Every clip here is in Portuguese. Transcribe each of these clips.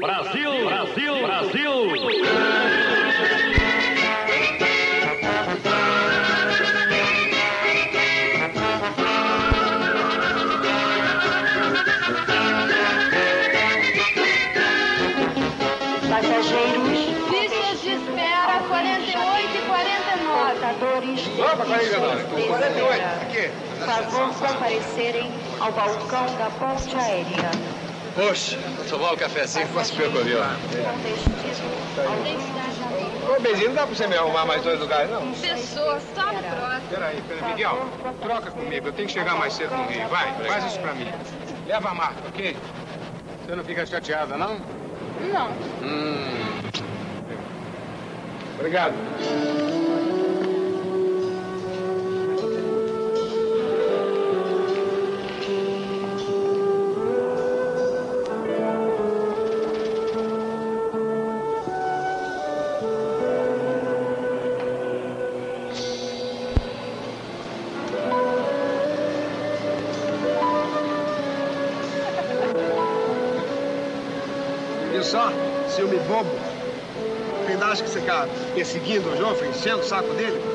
Brasil, Brasil, Brasil. Passageiros, Listas de espera 48 e 49. portadores Opa, peraí, Leonardo. de 48, espera. aqui. Favor comparecerem ao balcão da ponte aérea. Poxa, tomar um cafezinho com as Janeiro. Ô, Bezinho, não dá pra você me arrumar mais dois lugares, não? Pessoa, só no próximo. Peraí, peraí, Miguel, troca comigo. Eu tenho que chegar mais cedo no Rio. Vai, faz isso pra mim. Leva a marca, ok? Você não fica chateada, não? Não. Hum. Obrigado. Perseguindo o Joffre, enchendo o saco dele?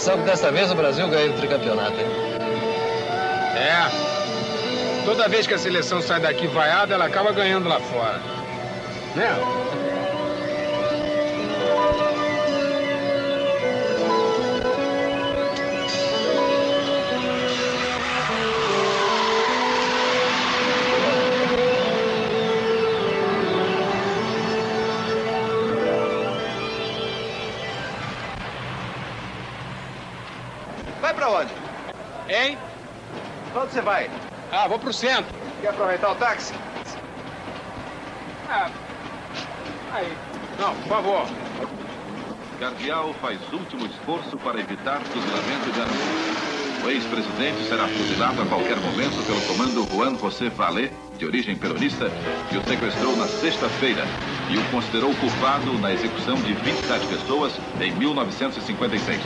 Impressão que dessa vez o Brasil ganha o tricampeonato, hein? É. Toda vez que a seleção sai daqui vaiada, ela acaba ganhando lá fora. Né? Vou pro centro. Quer aproveitar o táxi? Ah. Aí. Não, por favor. Cardeal faz último esforço para evitar fuzilamento de Araújo. O ex-presidente será fuzilado a qualquer momento pelo comando Juan José Valé, de origem peronista, que o sequestrou na sexta-feira e o considerou culpado na execução de 27 pessoas em 1956.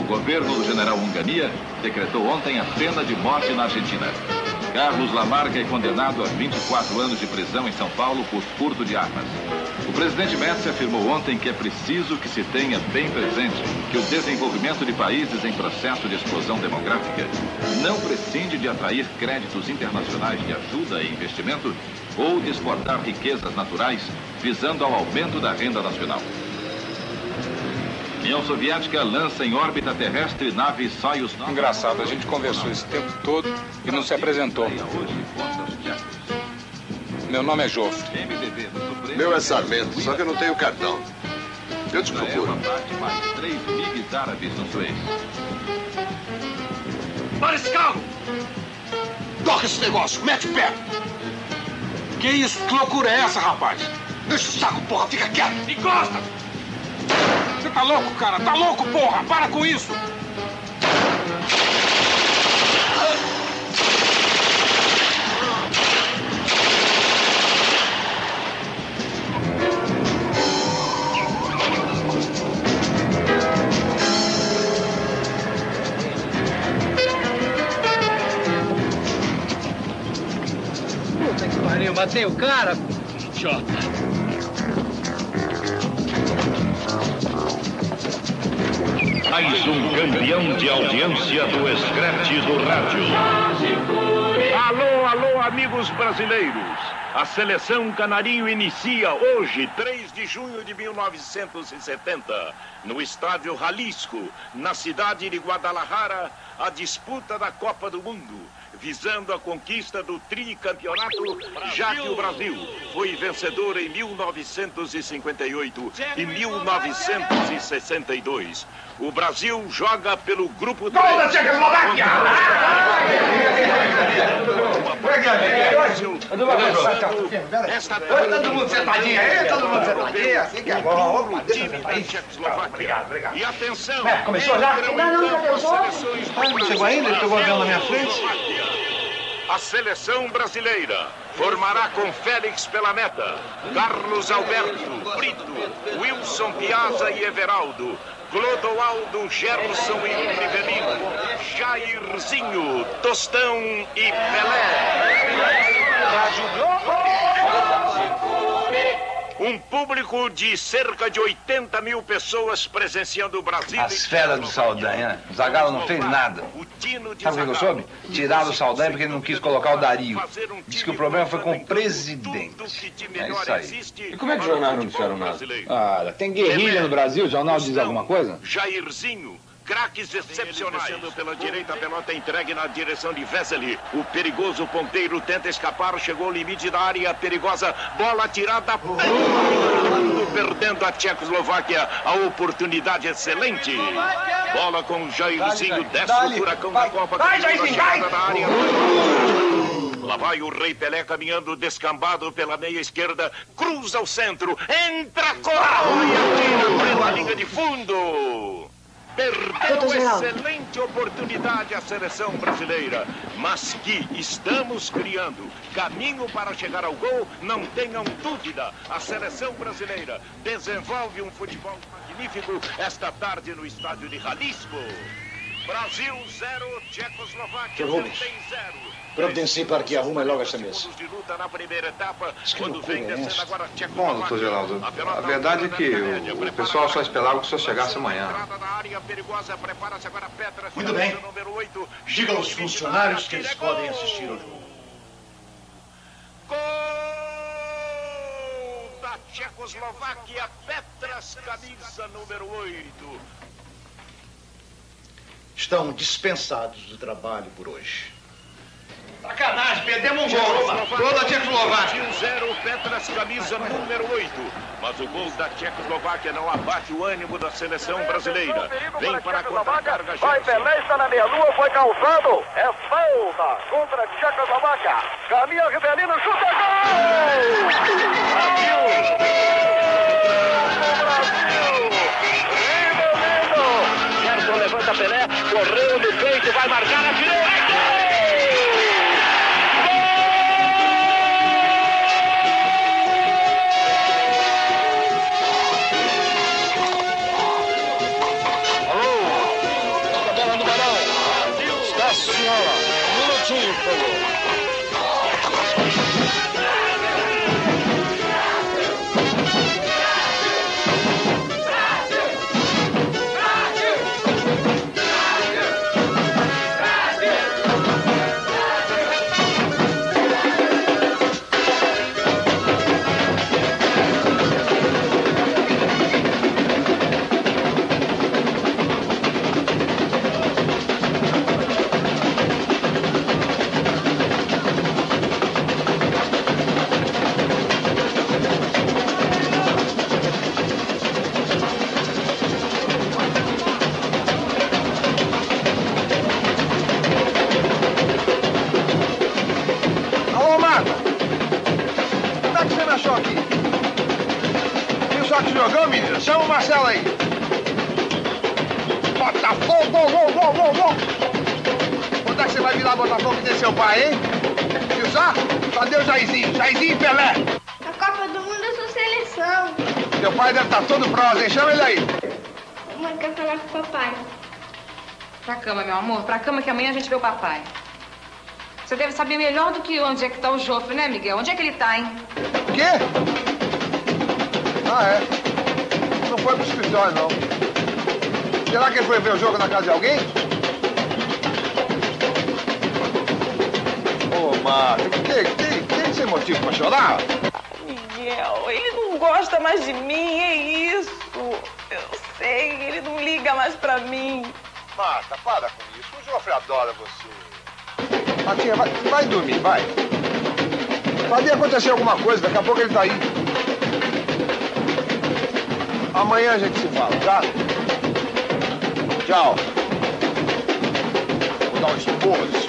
O governo do general Ungania decretou ontem a pena de morte na Argentina. Carlos Lamarca é condenado a 24 anos de prisão em São Paulo por furto de armas. O presidente Médici afirmou ontem que é preciso que se tenha bem presente que o desenvolvimento de países em processo de explosão demográfica não prescinde de atrair créditos internacionais de ajuda e investimento ou de exportar riquezas naturais visando ao aumento da renda nacional. União Soviética lança em órbita terrestre nave Soyuz 9. Engraçado, a gente conversou esse tempo todo e não se apresentou. Meu nome é Supremo. Meu é Sarmento, só que eu não tenho cartão. Eu te procuro. carro! Toca esse negócio, mete o pé. Que isso? Que loucura é essa, rapaz? Deixa o saco, porra, fica quieto. Encosta! Você tá louco, cara? Tá louco, porra? Para com isso! Puta que pariu, matei o cara. Idiota! Mais um campeão de audiência do Scratch do Rádio. Alô, alô, amigos brasileiros. A seleção canarinho inicia hoje, 3 de junho de 1970, no estádio Jalisco, na cidade de Guadalajara, a disputa da Copa do Mundo, visando a conquista do tricampeonato, já que o Brasil foi vencedor em 1958 e 1962. O Brasil joga pelo grupo 3. Gol da Tchecoslováquia! Todo mundo sentadinho aí, todo mundo sentadinho, assim que é bom. Eu time da. Tchecoslováquia. Obrigado, obrigado. E atenção, É, começou já? Não, não, já começou? não chegou ainda? Ele pegou o avião na minha frente? A seleção brasileira formará com Félix pela meta, Carlos Alberto, Brito, Wilson Piazza e Everaldo, Clodoaldo, Gerson e Rivelino, Jairzinho, Tostão e Pelé. Um público de cerca de 80 mil pessoas presenciando o Brasil. As feras do Saldanha, né? O Zagallo não fez nada. O tino de Sabe o que eu soube? Tiraram o Saldanha porque ele não quis colocar o Dario. Diz que o problema foi com o presidente. É isso aí. E como é que o para o jornal não disseram nada? Ah, tem guerrilha no Brasil, o jornal diz alguma coisa? Jairzinho, craques excepcionais. Descendo pela direita, a pelota entregue na direção de Vesely. O perigoso ponteiro tenta escapar, chegou ao limite da área perigosa. Bola tirada, perdendo a Tchecoslováquia. A oportunidade excelente. Bola com Jairzinho, desce o furacão da Copa. Vai, Jairzinho, vai! Da área. Lá vai o Rei Pelé caminhando descambado pela meia esquerda, cruza o centro, entra, corre e atira pela linha de fundo. Perdeu excelente oportunidade a seleção brasileira, mas que estamos criando caminho para chegar ao gol, não tenham dúvida. A seleção brasileira desenvolve um futebol magnífico esta tarde no estádio de Jalisco. Brasil 0, Tchecoslováquia Rubens, 0. providencie para que arrume logo essa mesa. etapa, Mas que quando loucura vem é descendo essa? agora Bom, doutor Geraldo, a verdade é que o prepara pessoal só esperava que o senhor chegasse amanhã. Muito bem. Diga aos funcionários que eles área, podem assistir ao jogo. Gol da Tchecoslováquia, Petras, camisa número 8. Estão dispensados do trabalho por hoje. Sacanagem, perdemos um gol. opa. Gol da Tchecoslováquia. 0 Petras, camisa número 8. Mas o gol da Tchecoslováquia não abate o ânimo da seleção brasileira. Vem para a contra-carga. Vai Pelé, está na meia-lua, foi calçado. É falta contra a Tchecoslováquia. Caminha Rivelino, chuta gol! Brasil! No peito, vai marcar a direita. Seu pai, hein? Viu só? Cadê o Jairzinho? Jairzinho e Pelé. Na Copa do Mundo eu sou seleção. Teu pai deve estar todo prosa, hein? Chama ele aí. Mãe quer falar com o papai. Pra cama, meu amor. Pra cama que amanhã a gente vê o papai. Você deve saber melhor do que onde é que tá o Jofre, né, Miguel? Onde é que ele tá, hein? O quê? Ah, é? Não foi pro escritório, não. Será que ele foi ver o jogo na casa de alguém? Marco, que, que, que sem motivo pra chorar? Miguel, ele não gosta mais de mim, é isso. Eu sei, ele não liga mais pra mim. Marta, para com isso. O Joffre adora você. Martinha, vai, vai dormir, vai. Vai acontecer alguma coisa, daqui a pouco ele tá aí. Amanhã a gente se fala, tá? Tchau. Vou dar um esporro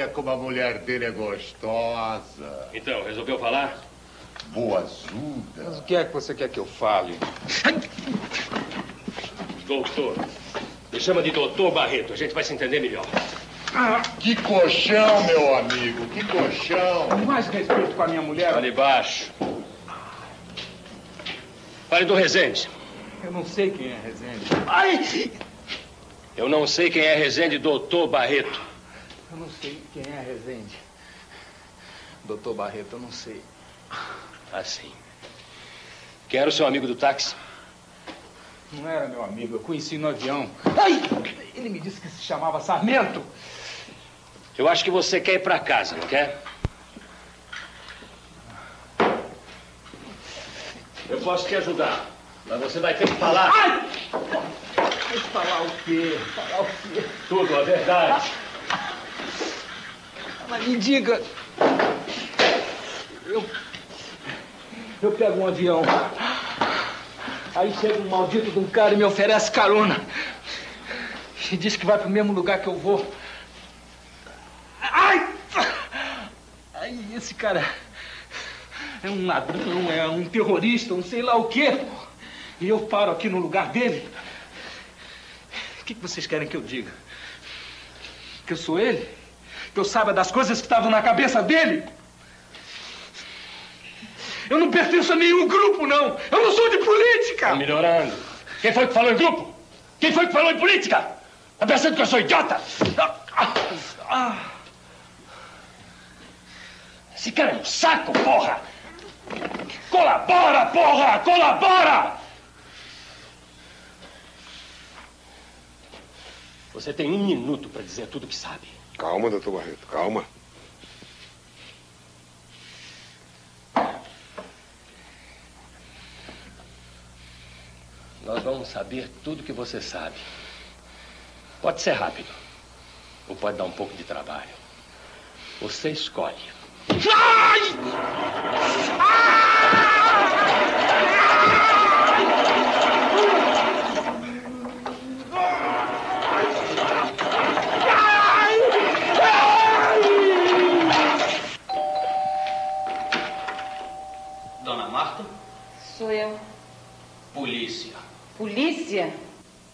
Olha como a mulher dele é gostosa. Então, resolveu falar? Boazuda. Mas o que é que você quer que eu fale? Doutor. Me chama de doutor Barreto, a gente vai se entender melhor. Que colchão, meu amigo, que colchão. Mais respeito com a minha mulher. Fale baixo. Fale do Rezende. Eu não sei quem é Rezende. Ai! Eu não sei quem é Rezende, doutor Barreto. Eu não sei quem é Rezende. Doutor Barreto, eu não sei. Assim. Quem era o seu amigo do táxi? Não era meu amigo, eu conheci no avião. Ai! Ele me disse que se chamava Sarmento. Eu acho que você quer ir pra casa, não quer? Eu posso te ajudar, mas você vai ter que falar. Ai! Falar o quê? Falar o quê? Tudo, a verdade. Mas me diga. Eu. Eu pego um avião. Aí chega um maldito de um cara e me oferece carona. E diz que vai pro mesmo lugar que eu vou. Ai! Aí esse cara é um ladrão, é um terrorista, um sei lá o quê. E eu paro aqui no lugar dele. O que vocês querem que eu diga? Que eu sou ele? Que eu saiba das coisas que estavam na cabeça dele? Eu não pertenço a nenhum grupo, não. Eu não sou de política. Tá melhorando. Quem foi que falou em grupo? Quem foi que falou em política? Tá pensando que eu sou idiota? Esse cara é um saco, porra! Colabora, porra! Colabora! Você tem um minuto para dizer tudo que sabe. Calma, doutor Barreto, calma. Nós vamos saber tudo que você sabe. Pode ser rápido. Ou pode dar um pouco de trabalho. Você escolhe. Ai! Dona Marta? Sou eu. Polícia. Polícia?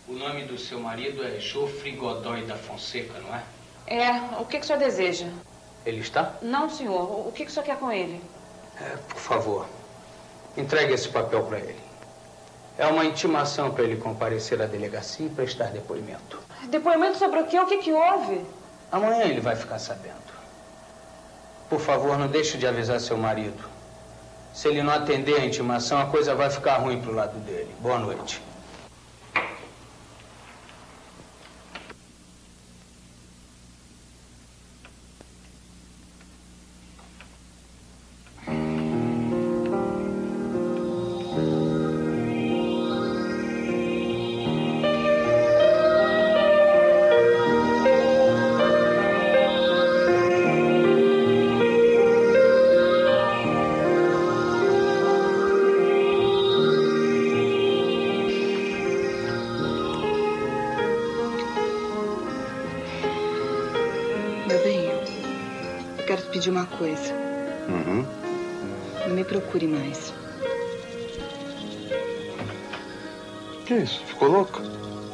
O nome do seu marido é Jofre Godoy da Fonseca, não é? É, o que, que o senhor deseja? Ele está? Não, senhor. O que, que o senhor quer com ele? É, por favor, entregue esse papel para ele. É uma intimação para ele comparecer à delegacia e prestar depoimento. Depoimento sobre o quê? O que, que houve? Amanhã ele vai ficar sabendo. Por favor, não deixe de avisar seu marido. Se ele não atender a intimação, a coisa vai ficar ruim pro lado dele. Boa noite. Pedir uma coisa. Uhum. Não me procure mais. Que isso? Ficou louco?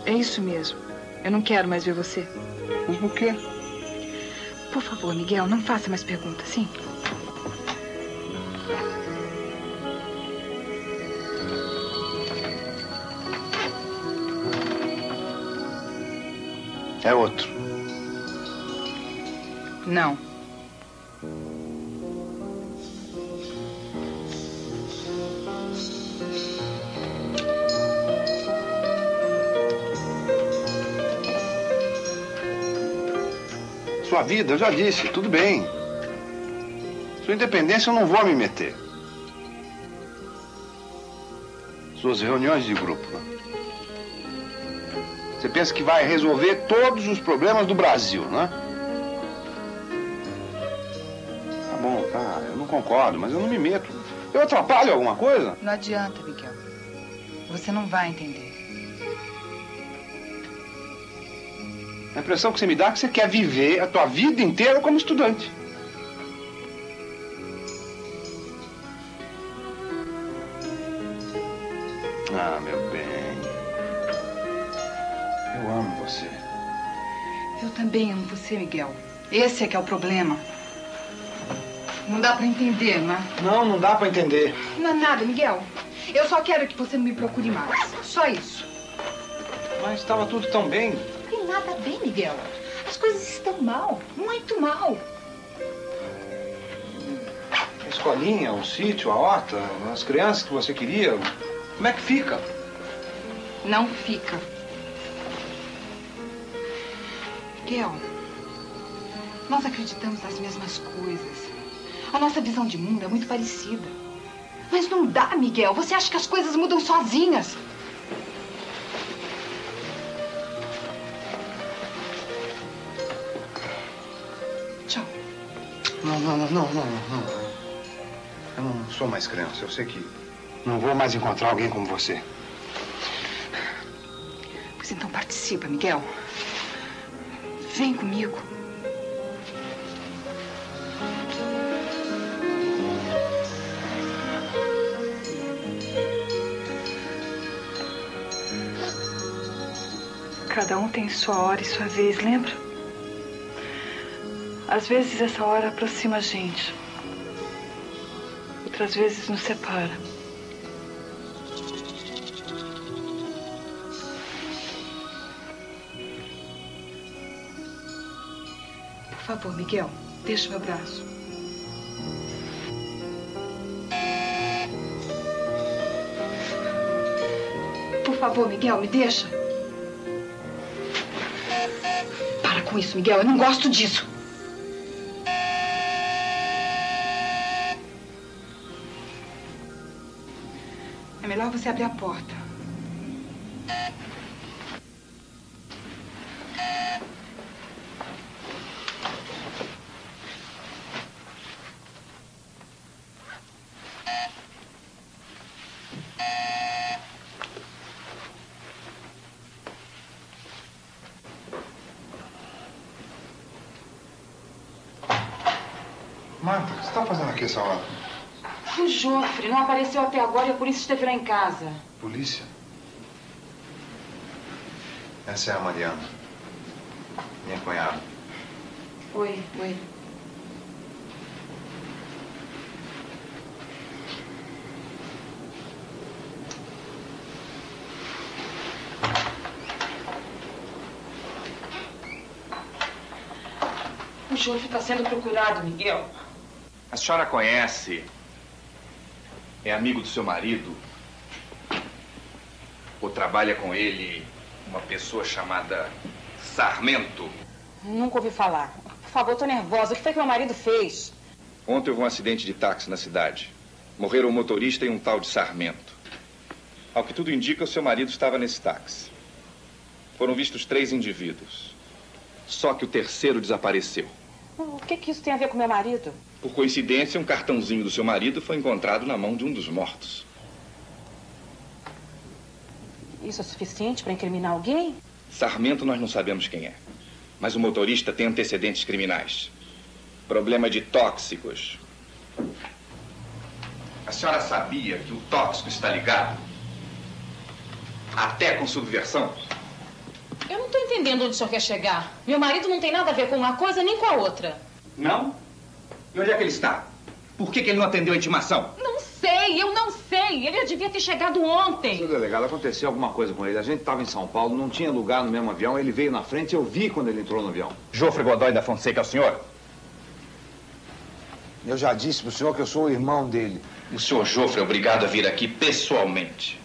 É isso mesmo. Eu não quero mais ver você. Mas por quê? Por favor, Miguel, não faça mais perguntas, sim? É outro. Não. Vida, eu já disse, tudo bem. Sua independência eu não vou me meter. Suas reuniões de grupo. né? Você pensa que vai resolver todos os problemas do Brasil, né? Tá bom, tá. Eu não concordo, mas eu não me meto. Eu atrapalho alguma coisa? Não adianta, Miguel. Você não vai entender. A impressão que você me dá é que você quer viver a tua vida inteira como estudante. Ah, meu bem. Eu amo você. Eu também amo você, Miguel. Esse é que é o problema. Não dá pra entender, não é? Não, não dá pra entender. Não é nada, Miguel. Eu só quero que você não me procure mais. Só isso. Mas estava tudo tão bem. Nada bem, Miguel. As coisas estão mal. Muito mal. A escolinha, o sítio, a horta, as crianças que você queria. Como é que fica? Não fica. Miguel, nós acreditamos nas mesmas coisas. A nossa visão de mundo é muito parecida. Mas não dá, Miguel. Você acha que as coisas mudam sozinhas? Não, não, não. Eu não sou mais criança. Eu sei que não vou mais encontrar alguém como você. Pois então participa, Miguel. Vem comigo. Cada um tem sua hora e sua vez, lembra? Às vezes essa hora aproxima a gente. Outras vezes nos separa. Por favor, Miguel, deixa meu braço. Por favor, Miguel, me deixa. Para com isso, Miguel. Eu não gosto disso. Você abrir a porta. Marta, o que você está fazendo aqui essa hora? O Jofre não apareceu até agora e a polícia esteve lá em casa. Polícia? Essa é a Mariana. Minha cunhada. Oi, oi. O Jofre está sendo procurado, Miguel. A senhora conhece? É amigo do seu marido? Ou trabalha com ele uma pessoa chamada Sarmento? Nunca ouvi falar. Por favor, tô nervosa. O que foi que meu marido fez? Ontem houve um acidente de táxi na cidade. Morreram o motorista e um tal de Sarmento. Ao que tudo indica, o seu marido estava nesse táxi. Foram vistos três indivíduos. Só que o terceiro desapareceu. O que, que isso tem a ver com meu marido? Por coincidência, um cartãozinho do seu marido foi encontrado na mão de um dos mortos. Isso é suficiente para incriminar alguém? Sarmento nós não sabemos quem é. Mas o motorista tem antecedentes criminais. Problema de tóxicos. A senhora sabia que o tóxico está ligado? Até com subversão? Eu não tô entendendo onde o senhor quer chegar. Meu marido não tem nada a ver com uma coisa nem com a outra. Não? E onde é que ele está? Por que, que ele não atendeu a intimação? Não sei, eu não sei. Ele devia ter chegado ontem. Seu delegado, aconteceu alguma coisa com ele. A gente estava em São Paulo, não tinha lugar no mesmo avião. Ele veio na frente, eu vi quando ele entrou no avião. Jofre Godoy da Fonseca, é o senhor? Eu já disse pro senhor que eu sou o irmão dele. O senhor Jofre é obrigado a vir aqui pessoalmente.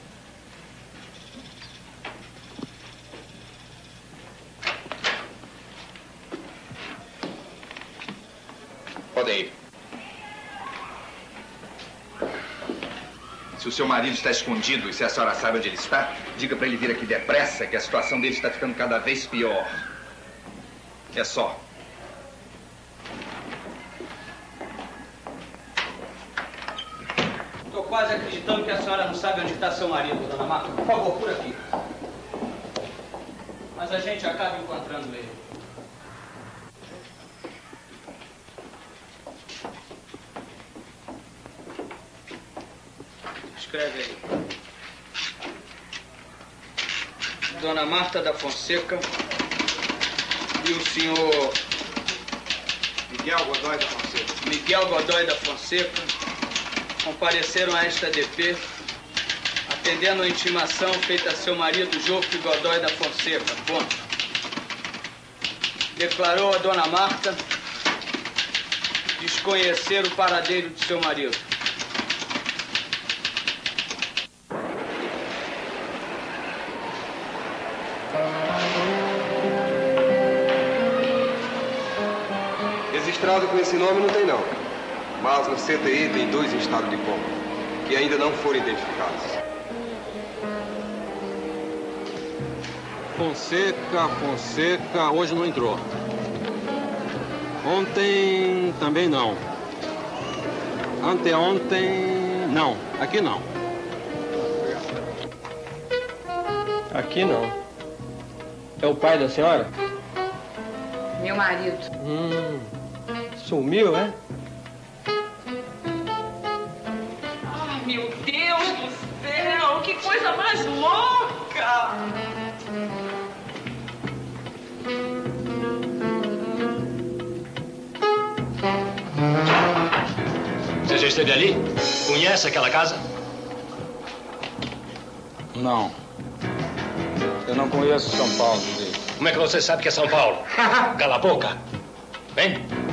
Se o seu marido está escondido e se a senhora sabe onde ele está, diga para ele vir aqui depressa, que a situação dele está ficando cada vez pior. É só. Estou quase acreditando que a senhora não sabe onde está seu marido, dona Marta. Por favor, por aqui. Mas a gente acaba encontrando ele. Escreve aí. Dona Marta da Fonseca e o senhor Miguel Godoy da Fonseca. Miguel Godoy da Fonseca compareceram a esta DP atendendo a intimação feita a seu marido Jofre Godoy da Fonseca. Ponto. Declarou a dona Marta desconhecer o paradeiro de seu marido. Nome não tem não. Mas no CTI tem dois em estado de coma, que ainda não foram identificados. Fonseca, Fonseca, hoje não entrou. Ontem também não. Anteontem, não. Aqui não. Aqui não. É o pai da senhora? Meu marido. Hum, sumiu, é? Ai, meu Deus do céu, que coisa mais louca! Você já esteve ali? Conhece aquela casa? Não. Eu não conheço São Paulo. Como é que você sabe que é São Paulo? Cala a boca. Vem.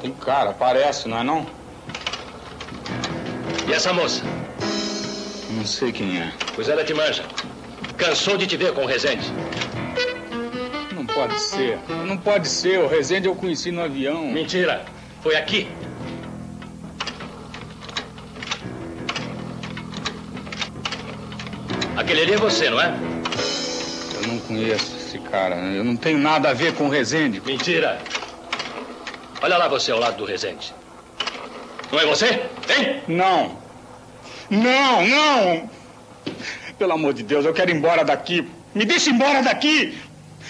Tem cara, parece, não é não? E essa moça? Não sei quem é. Pois ela te manja. Cansou de te ver com o Rezende. Não pode ser. Não pode ser. O Rezende eu conheci no avião. Mentira. Foi aqui. Aquele ali é você, não é? Eu não conheço esse cara. Eu não tenho nada a ver com o Rezende. Mentira. Olha lá você ao lado do Rezende. Não é você? Hein? Não. Não, não! Pelo amor de Deus, eu quero ir embora daqui. Me deixa embora daqui!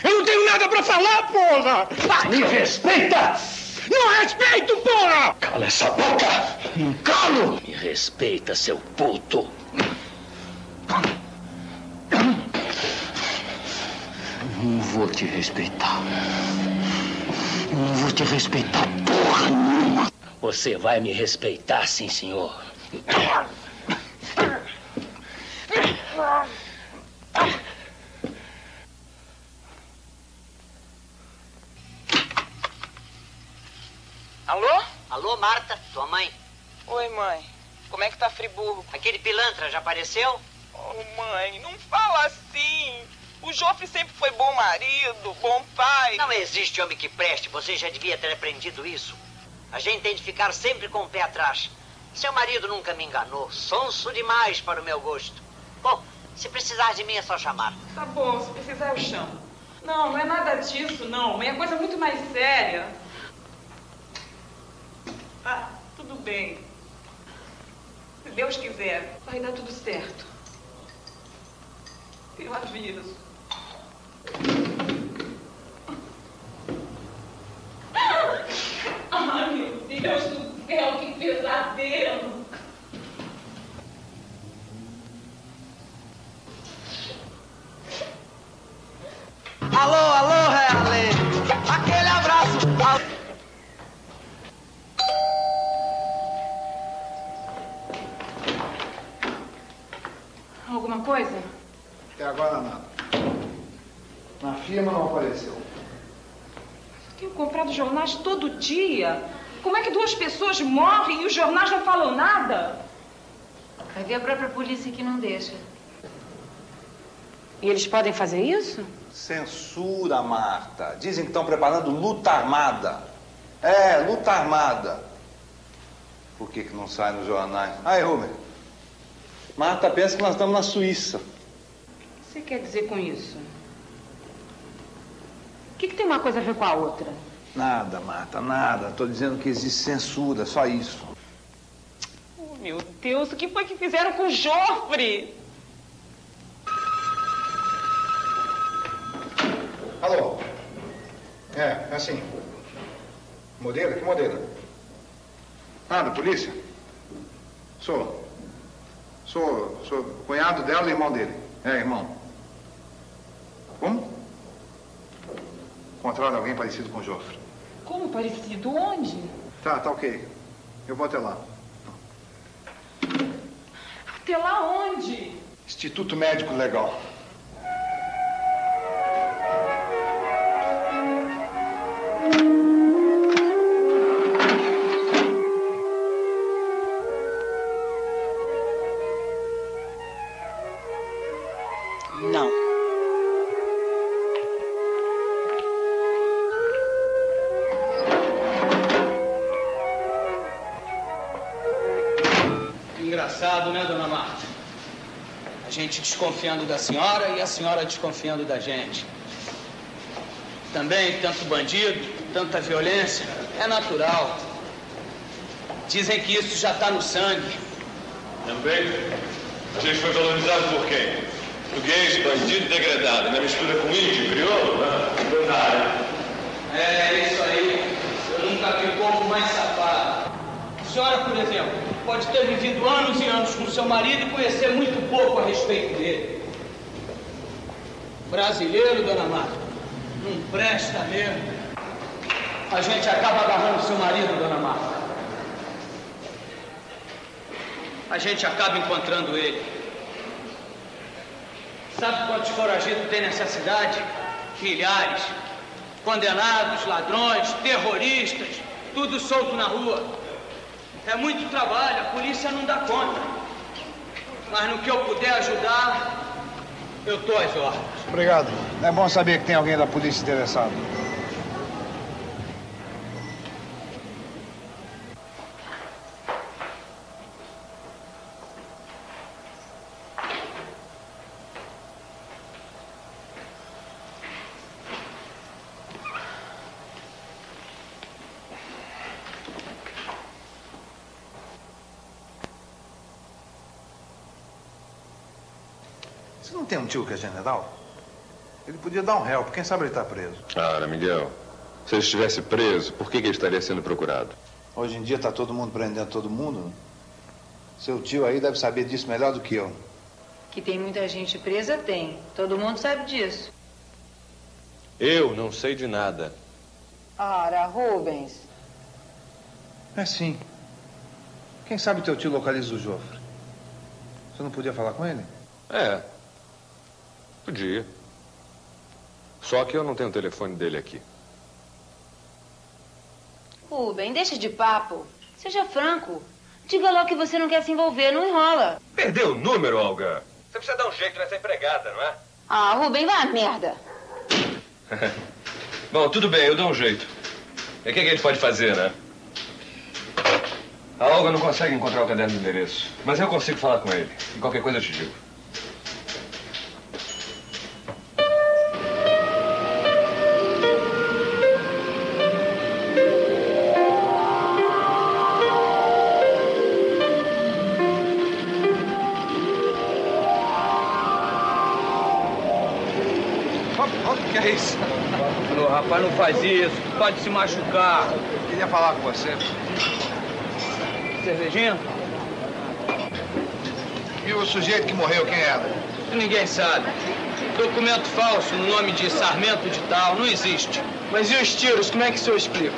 Eu não tenho nada pra falar, porra! Ah, me respeita! Não respeito, porra! Cala essa boca! Não calo! Me respeita, seu puto. Não vou te respeitar. Não vou te respeitar, porra nenhuma. Você vai me respeitar, sim, senhor. Alô? Alô, Marta, tua mãe. Oi, mãe. Como é que tá Friburgo? Aquele pilantra já apareceu? Oh, mãe, não fala assim. O Joffre sempre foi bom marido, bom pai. Não existe homem que preste, você já devia ter aprendido isso. A gente tem de ficar sempre com o pé atrás. Seu marido nunca me enganou, sonso demais para o meu gosto. Bom, se precisar de mim é só chamar. Tá bom, se precisar eu chamo. Não, não é nada disso, não. É coisa muito mais séria. Ah, tudo bem. Se Deus quiser, vai dar tudo certo. Eu aviso. Alguma coisa? Até agora nada. Na firma não apareceu. Eu tenho comprado jornais todo dia. Como é que duas pessoas morrem e os jornais não falam nada? Vai ver a própria polícia que não deixa. E eles podem fazer isso? Censura, Marta. Dizem que estão preparando luta armada. É, luta armada. Por que, que não sai nos jornais? Aí, Rubem. Marta pensa que nós estamos na Suíça. O que você quer dizer com isso? O que, que tem uma coisa a ver com a outra? Nada, Marta, nada. Estou dizendo que existe censura, só isso. Oh, meu Deus, o que foi que fizeram com o Jofre? Alô? É, é assim. Modelo? Que modelo? Nada, polícia? Sou. Sou, sou cunhado dela e irmão dele. É, irmão. Como? Encontraram alguém parecido com o Jofre. Como parecido? Onde? Tá, tá ok. Eu vou até lá. Até lá onde? Instituto Médico Legal. Gente desconfiando da senhora e a senhora desconfiando da gente. Também tanto bandido, tanta violência, é natural. Dizem que isso já está no sangue. Também? A gente foi colonizado por quem? Português, bandido degradado. Na mistura com índio, crioulo? Né? É isso aí. Eu nunca vi povo mais safado. A senhora, por exemplo, pode ter vivido anos e anos com seu marido e conhecer muito pouco a respeito dele. Brasileiro, dona Marta, não presta mesmo. A gente acaba agarrando seu marido, dona Marta. A gente acaba encontrando ele. Sabe quantos foragidos tem nessa cidade? Milhares. Condenados, ladrões, terroristas, tudo solto na rua. É muito trabalho, a polícia não dá conta. Mas no que eu puder ajudar, eu tô às ordens. Obrigado. É bom saber que tem alguém da polícia interessado. Tem um tio que é general? Ele podia dar um help. Quem sabe ele está preso. Cara, Miguel, se ele estivesse preso, por que, que ele estaria sendo procurado? Hoje em dia está todo mundo prendendo todo mundo. Seu tio aí deve saber disso melhor do que eu. Que tem muita gente presa, tem. Todo mundo sabe disso. Eu não sei de nada. Ora, Rubens. É sim. Quem sabe teu tio localiza o Jofre? Você não podia falar com ele? É. Podia. Só que eu não tenho o telefone dele aqui. Rubem, deixa de papo. Seja franco. Diga logo que você não quer se envolver, não enrola. Perdeu o número, Olga. Você precisa dar um jeito nessa empregada, não é? Ah, Rubem, vai a merda. Bom, tudo bem, eu dou um jeito. E o que, que a gente pode fazer, né? A Olga não consegue encontrar o caderno do endereço. Mas eu consigo falar com ele. E qualquer coisa eu te digo. Rapaz, não faz isso. Pode se machucar. Queria falar com você. Cervejinha? E o sujeito que morreu, quem era? Ninguém sabe. Documento falso no nome de Sarmento de tal não existe. Mas e os tiros, como é que o senhor explica?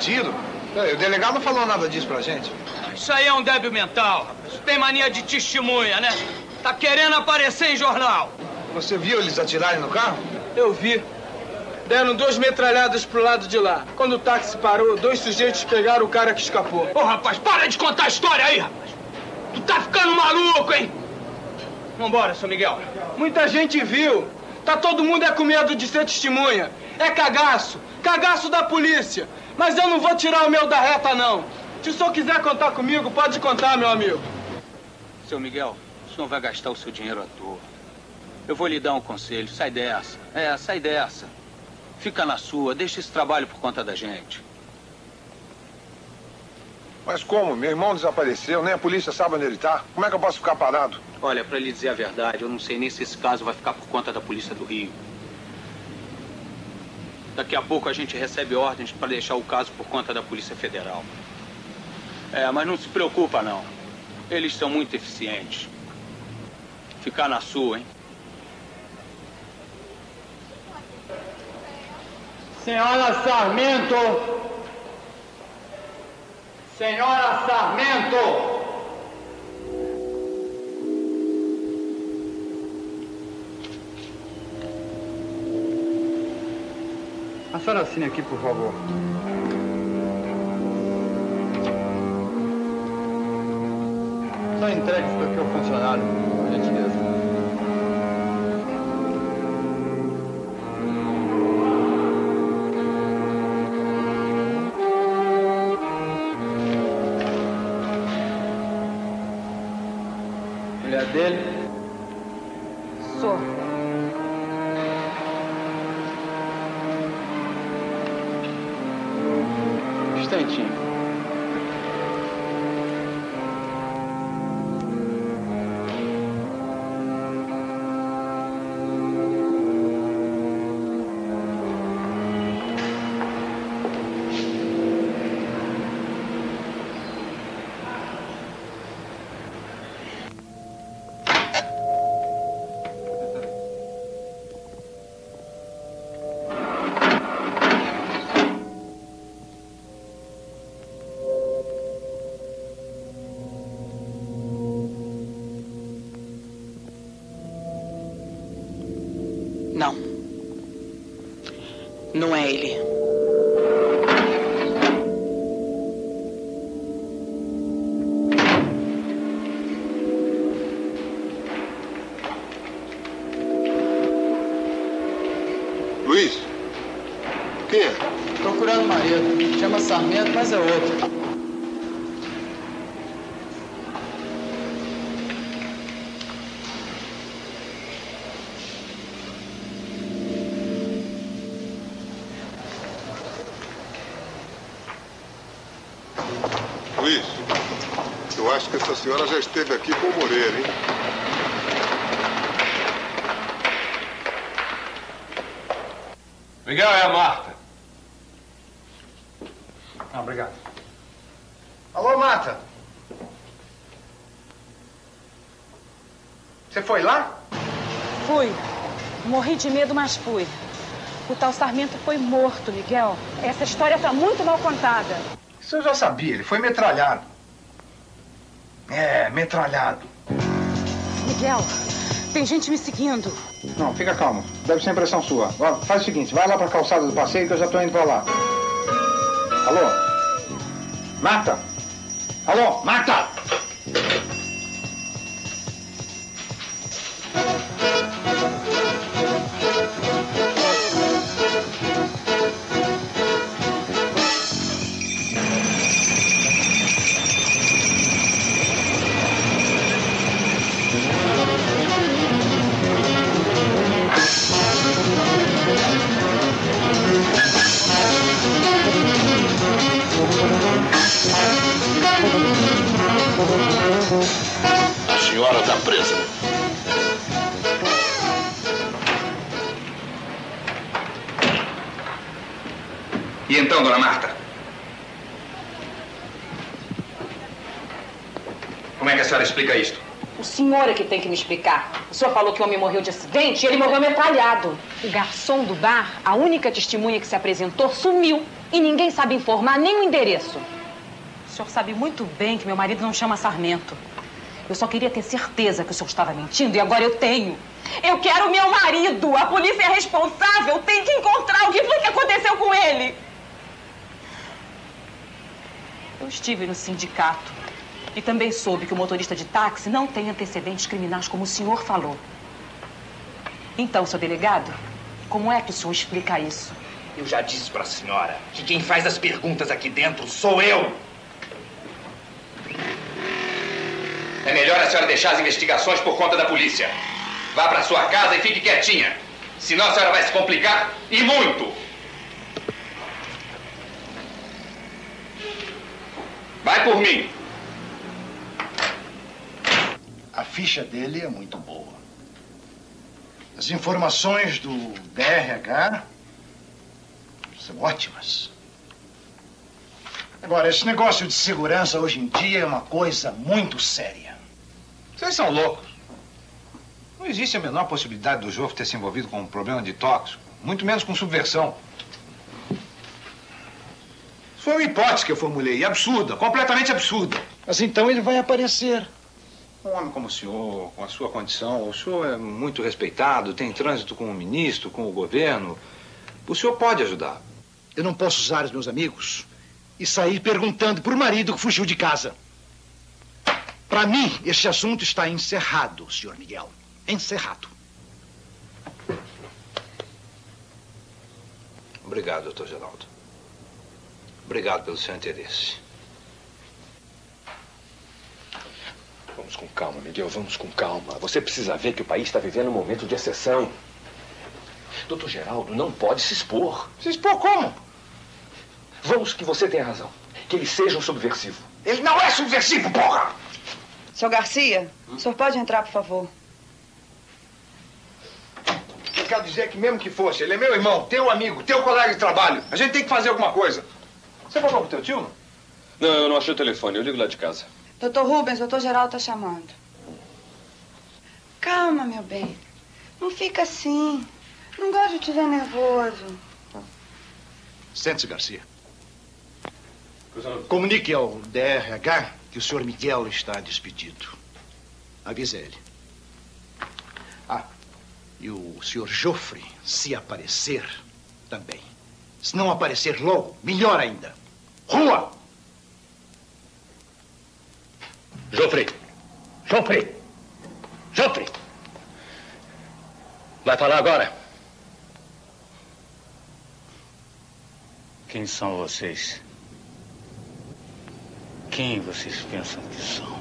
Tiro? O delegado não falou nada disso pra gente. Isso aí é um débil mental, rapaz. Tem mania de testemunha, né? Tá querendo aparecer em jornal. Você viu eles atirarem no carro? Eu vi. Deram duas metralhadas pro lado de lá. Quando o táxi parou, dois sujeitos pegaram o cara que escapou. Ô, rapaz, para de contar a história aí, rapaz. Tu tá ficando maluco, hein? Vambora, seu Miguel. Muita gente viu. Tá todo mundo é com medo de ser testemunha. É cagaço. Cagaço da polícia. Mas eu não vou tirar o meu da reta, não. Se o senhor quiser contar comigo, pode contar, meu amigo. Seu Miguel, o senhor vai gastar o seu dinheiro à toa. Eu vou lhe dar um conselho. Sai dessa. É, sai dessa. Fica na sua. Deixa esse trabalho por conta da gente. Mas como? Meu irmão desapareceu, nem a polícia sabe onde ele tá. Como é que eu posso ficar parado? Olha, para lhe dizer a verdade, eu não sei nem se esse caso vai ficar por conta da Polícia do Rio. Daqui a pouco a gente recebe ordens para deixar o caso por conta da Polícia Federal. É, mas não se preocupa, não. Eles são muito eficientes. Ficar na sua, hein? Senhora Sarmento! Senhora Sarmento! A senhora assine aqui, por favor. Só entregue isso aqui ao funcionário, Não é ele. Luiz? Quem é? Procurando o marido. Chama Sarmento, mas é outro. Luiz, eu acho que essa senhora já esteve aqui com o Moreira, hein? Miguel, é a Marta. Ah, obrigado. Alô, Marta? Você foi lá? Fui. Morri de medo, mas fui. O tal Sarmento foi morto, Miguel. Essa história tá muito mal contada. Isso eu já sabia, ele foi metralhado. É, metralhado. Miguel, tem gente me seguindo. Não, fica calmo. Deve ser impressão sua. Ó, faz o seguinte, vai lá pra calçada do passeio que eu já tô indo pra lá. Alô? Marta? Alô, Marta? Tem que me explicar. O senhor falou que o homem morreu de acidente e ele morreu metralhado. O garçom do bar, a única testemunha que se apresentou, sumiu. E ninguém sabe informar nem o endereço. O senhor sabe muito bem que meu marido não chama Sarmento. Eu só queria ter certeza que o senhor estava mentindo e agora eu tenho. Eu quero meu marido! A polícia é responsável! Tem que encontrar o que foi que aconteceu com ele! Eu estive no sindicato e também soube que o motorista de táxi não tem antecedentes criminais, como o senhor falou. Então, seu delegado, como é que o senhor explica isso? Eu já disse para a senhora que quem faz as perguntas aqui dentro sou eu. É melhor a senhora deixar as investigações por conta da polícia. Vá para sua casa e fique quietinha. Senão a senhora vai se complicar e muito. Vai por mim. A ficha dele é muito boa. As informações do DRH são ótimas. Agora, esse negócio de segurança hoje em dia é uma coisa muito séria. Vocês são loucos. Não existe a menor possibilidade do Jofre ter se envolvido com um problema de tóxico, muito menos com subversão. Isso foi uma hipótese que eu formulei, absurda, completamente absurda. Mas então ele vai aparecer. Um homem como o senhor, com a sua condição, o senhor é muito respeitado, tem trânsito com o ministro, com o governo. O senhor pode ajudar. Eu não posso usar os meus amigos e sair perguntando por marido que fugiu de casa. Para mim, este assunto está encerrado, senhor Miguel. Encerrado. Obrigado, doutor Geraldo. Obrigado pelo seu interesse. Vamos com calma, Miguel, vamos com calma. Você precisa ver que o país está vivendo um momento de exceção. Doutor Geraldo não pode se expor. Se expor como? Vamos que você tem razão. Que ele seja um subversivo. Ele não é subversivo, porra! Seu Garcia, o senhor pode entrar, por favor? Eu quero dizer que mesmo que fosse, ele é meu irmão, teu amigo, teu colega de trabalho. A gente tem que fazer alguma coisa. Você falou com teu tio? Não, eu não achei o telefone. Eu ligo lá de casa. Doutor Rubens, doutor Geraldo tá chamando. Calma, meu bem. Não fica assim. Não gosto de te ver nervoso. Sente-se, Garcia. Comunique ao DRH que o senhor Miguel está despedido. Avise ele. Ah, e o senhor Joffre, se aparecer, também. Se não aparecer logo, melhor ainda. Rua! Joffre! Joffre! Joffre! Vai falar agora? Quem são vocês? Quem vocês pensam que são?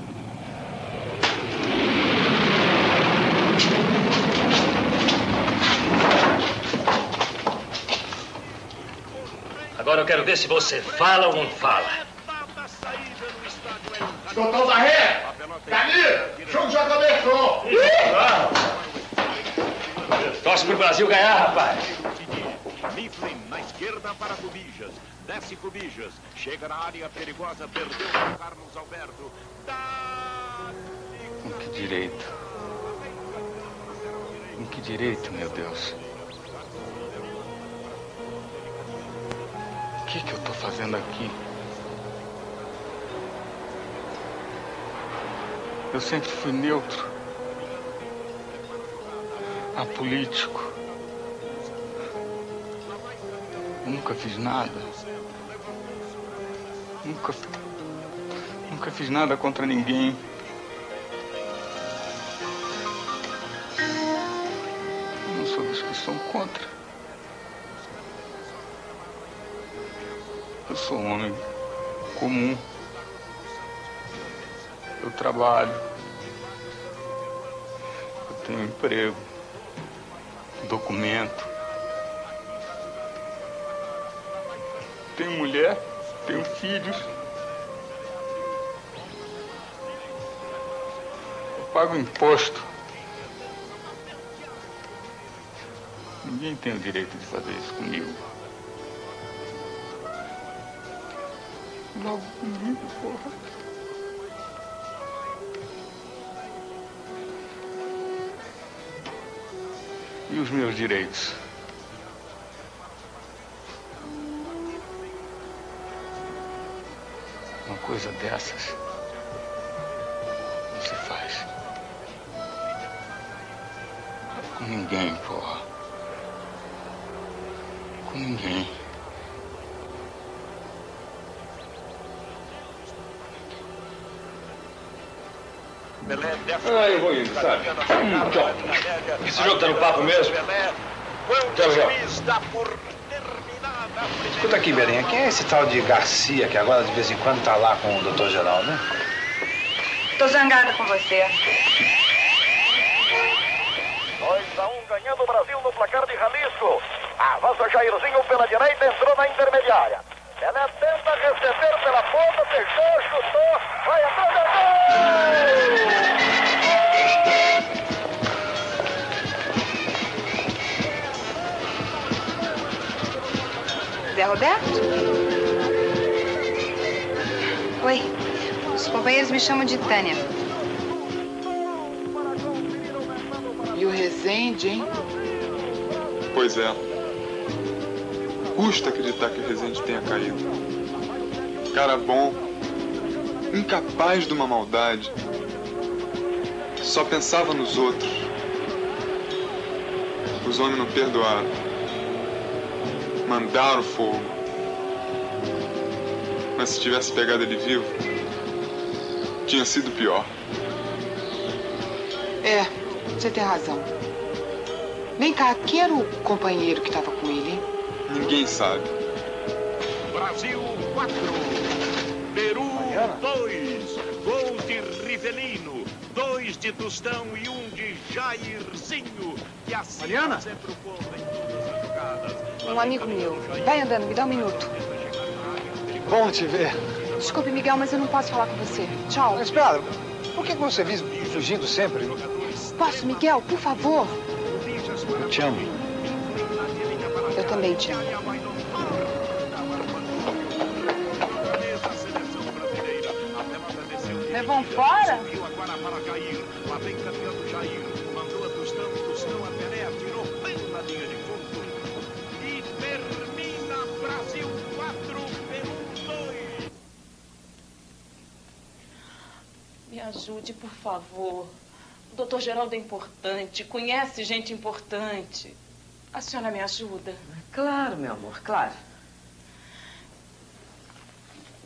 Agora eu quero ver se você fala ou não fala. Doutor Barreto! Dali! O jogo já começou! Torce pro Brasil ganhar, rapaz. Mifflin na esquerda para Cubijas. Desce Cubijas. Chega na área perigosa. Perdeu o Carlos Alberto. Com que direito? Com que direito, meu Deus? O que, que eu tô fazendo aqui? Eu sempre fui neutro. Apolítico. Eu nunca fiz nada. Nunca. Nunca fiz nada contra ninguém. Eu não sou dos que são contra. Eu sou um homem comum. Eu trabalho. Eu tenho emprego. Documento. Tenho mulher. Tenho filhos. Eu pago imposto. Ninguém tem o direito de fazer isso comigo. Logo comigo, porra. E os meus direitos? Uma coisa dessas não se faz. Com ninguém, porra. Com ninguém. Ah, eu vou indo, sabe? Hum, tchau. Esse jogo tá no papo mesmo? Tchau, tchau. Escuta aqui, Berinha, quem é esse tal de Garcia que agora de vez em quando tá lá com o doutor Geraldo, né? Tô zangada com você. 2 a 1 ganhando o Brasil no placar de Jalisco. Avança Jairzinho pela direita, entrou na intermediária. Ela tenta receber pela ponta, fechou, chutou, vai atrás, é gol! Zé Roberto? Oi. Os companheiros me chamam de Tânia. E o Rezende, hein? Pois é. Custa acreditar que o Rezende tenha caído. Cara bom, incapaz de uma maldade. Só pensava nos outros. Os homens não perdoaram. Mandaram fogo. Mas se tivesse pegado ele vivo, tinha sido pior. É, você tem razão. Vem cá, quem era o companheiro que estava com ele, hein? Ninguém sabe. Brasil 4, Peru 2. Gol de Rivelino, dois de Tostão e um de Jairzinho. E assim Mariana? sempre o povo Um amigo meu. Vai andando, me dá um minuto. Bom te ver. Desculpe, Miguel, mas eu não posso falar com você. Tchau. Mas espera, por que você vive fugindo sempre? Posso, Miguel, por favor? Eu te amo. Eu também te amo. Ajude, por favor. O doutor Geraldo é importante, conhece gente importante. A senhora me ajuda? Claro, meu amor, claro.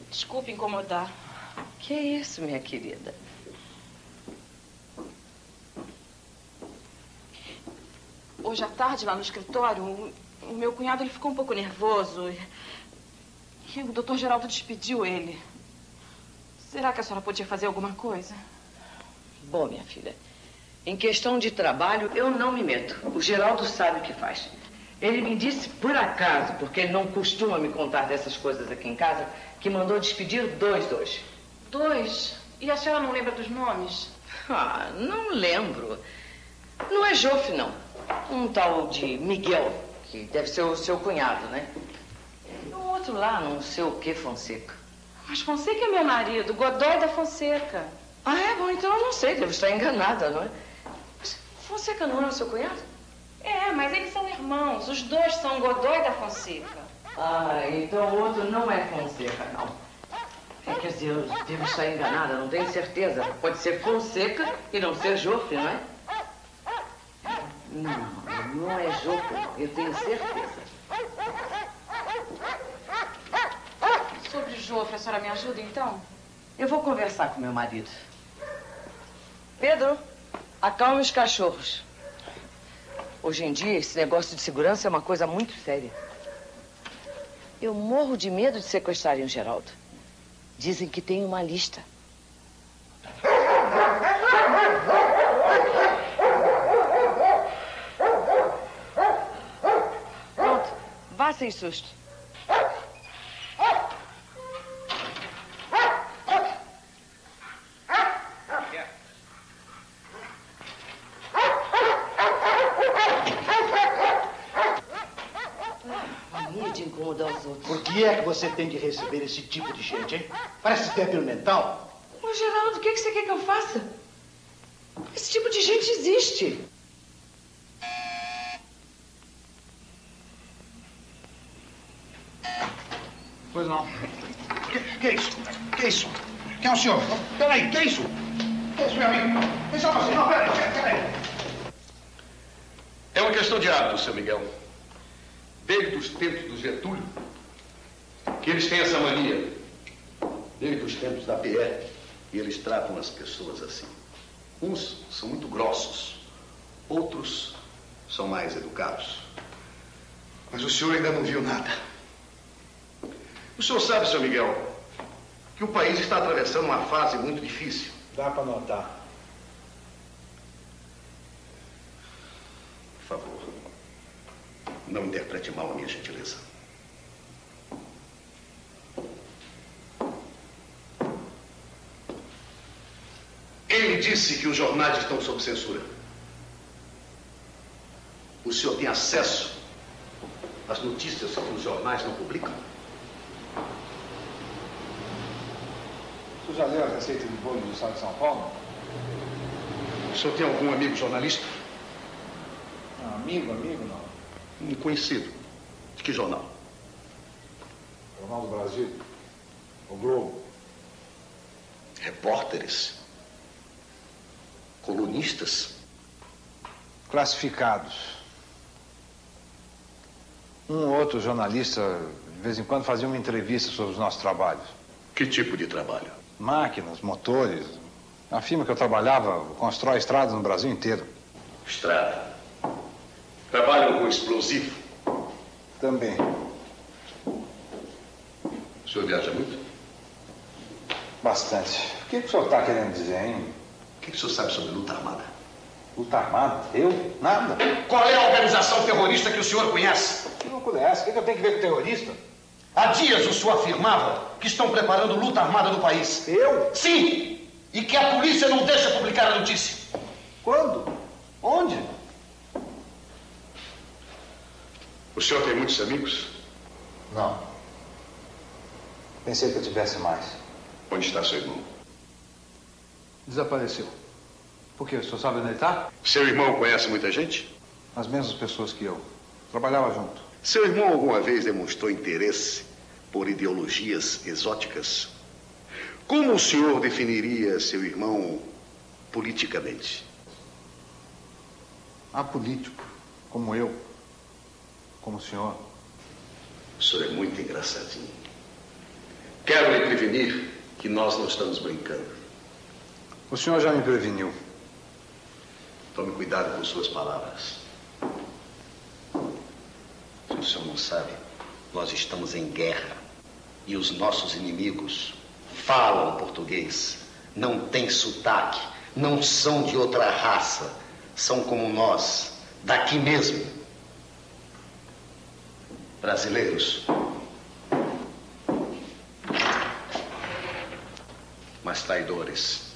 Desculpe incomodar. Que isso, minha querida? Hoje à tarde, lá no escritório, o, meu cunhado ele ficou um pouco nervoso. E o doutor Geraldo despediu ele. Será que a senhora podia fazer alguma coisa? Bom, minha filha, em questão de trabalho, eu não me meto. O Geraldo sabe o que faz. Ele me disse, por acaso, porque ele não costuma me contar dessas coisas aqui em casa, que mandou despedir dois hoje. Dois? E a senhora não lembra dos nomes? Ah, não lembro. Não é Jofe, não. Um tal de Miguel, que deve ser o seu cunhado, né? E o outro lá, não sei o que, Fonseca. Mas Fonseca é meu marido, Godoy da Fonseca. Ah, é? Bom, então eu não sei, devo estar enganada, não é? Mas Fonseca não é o seu cunhado? É, mas eles são irmãos. Os dois são Godoy da Fonseca. Ah, então o outro não é Fonseca, não. É, quer dizer, eu devo estar enganada, não tenho certeza. Pode ser Fonseca e não ser Jofe, não é? Não, não é Jofe, não. Eu tenho certeza. Sobre Jofre, a senhora me ajuda então? Eu vou conversar com meu marido. Pedro, acalme os cachorros. Hoje em dia, esse negócio de segurança é uma coisa muito séria. Eu morro de medo de sequestrarem o Geraldo. Dizem que tem uma lista. Pronto, vá sem susto. Você tem que receber esse tipo de gente, hein? Parece débil mental. Ô, Geraldo, o que, que você quer que eu faça? Esse tipo de gente existe. Pois não. Que, que é isso? Que é isso? Quem é o senhor? Peraí, que é isso? Que é isso, meu amigo? Que é você? Não, peraí, peraí. É uma questão de hábito, seu Miguel. Desde os tempos do Getúlio, que eles têm essa mania. Desde os tempos da PR, e eles tratam as pessoas assim. Uns são muito grossos, outros são mais educados. Mas o senhor ainda não viu nada. O senhor sabe, seu Miguel, que o país está atravessando uma fase muito difícil. Dá para notar. Por favor, não interprete mal a minha gentileza. Ele disse que os jornais estão sob censura. O senhor tem acesso às notícias que os jornais não publicam? Você já leu a receita de bolo do Estado de São Paulo? O senhor tem algum amigo jornalista? Não, amigo, amigo, não. Um conhecido. De que jornal? Jornal do Brasil. O Globo. Repórteres? Colunistas? Classificados. Um ou outro jornalista, de vez em quando, fazia uma entrevista sobre os nossos trabalhos. Que tipo de trabalho? Máquinas, motores. A firma que eu trabalhava constrói estradas no Brasil inteiro. Estrada. Trabalham com explosivo? Também. O senhor viaja muito? Bastante. O que, que o senhor está querendo dizer, hein? O que, que o senhor sabe sobre luta armada? Luta armada? Eu? Nada. Qual é a organização terrorista que o senhor conhece? Que loucura é essa? O que, que eu tenho que ver com terrorista? Há dias o senhor afirmava que estão preparando luta armada no país. Eu? Sim! E que a polícia não deixa publicar a notícia. Quando? Onde? O senhor tem muitos amigos? Não. Pensei que eu tivesse mais. Onde está seu irmão? Desapareceu. Por quê? O senhor sabe onde ele está? Seu irmão conhece muita gente? As mesmas pessoas que eu. Trabalhava junto. Seu irmão alguma vez demonstrou interesse por ideologias exóticas? Como o senhor definiria seu irmão politicamente? Apolítico, como eu, como o senhor. O senhor é muito engraçadinho. Quero lhe prevenir que nós não estamos brincando. O senhor já me preveniu. Tome cuidado com suas palavras. Se o senhor não sabe, nós estamos em guerra. E os nossos inimigos falam português, não têm sotaque, não são de outra raça, são como nós, daqui mesmo. Brasileiros. Mas traidores.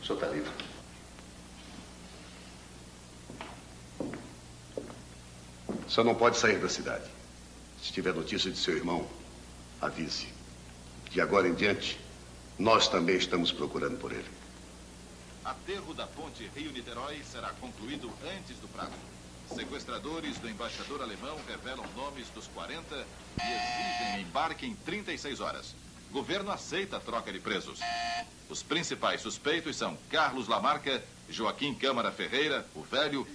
O senhor está livre. Senhor não pode sair da cidade. Se tiver notícia de seu irmão, avise. De agora em diante, nós também estamos procurando por ele. Aterro da ponte Rio-Niterói será concluído antes do prazo. Sequestradores do embaixador alemão revelam nomes dos 40 e exigem embarque em 36 horas. Governo aceita a troca de presos. Os principais suspeitos são Carlos Lamarca, Joaquim Câmara Ferreira, o velho,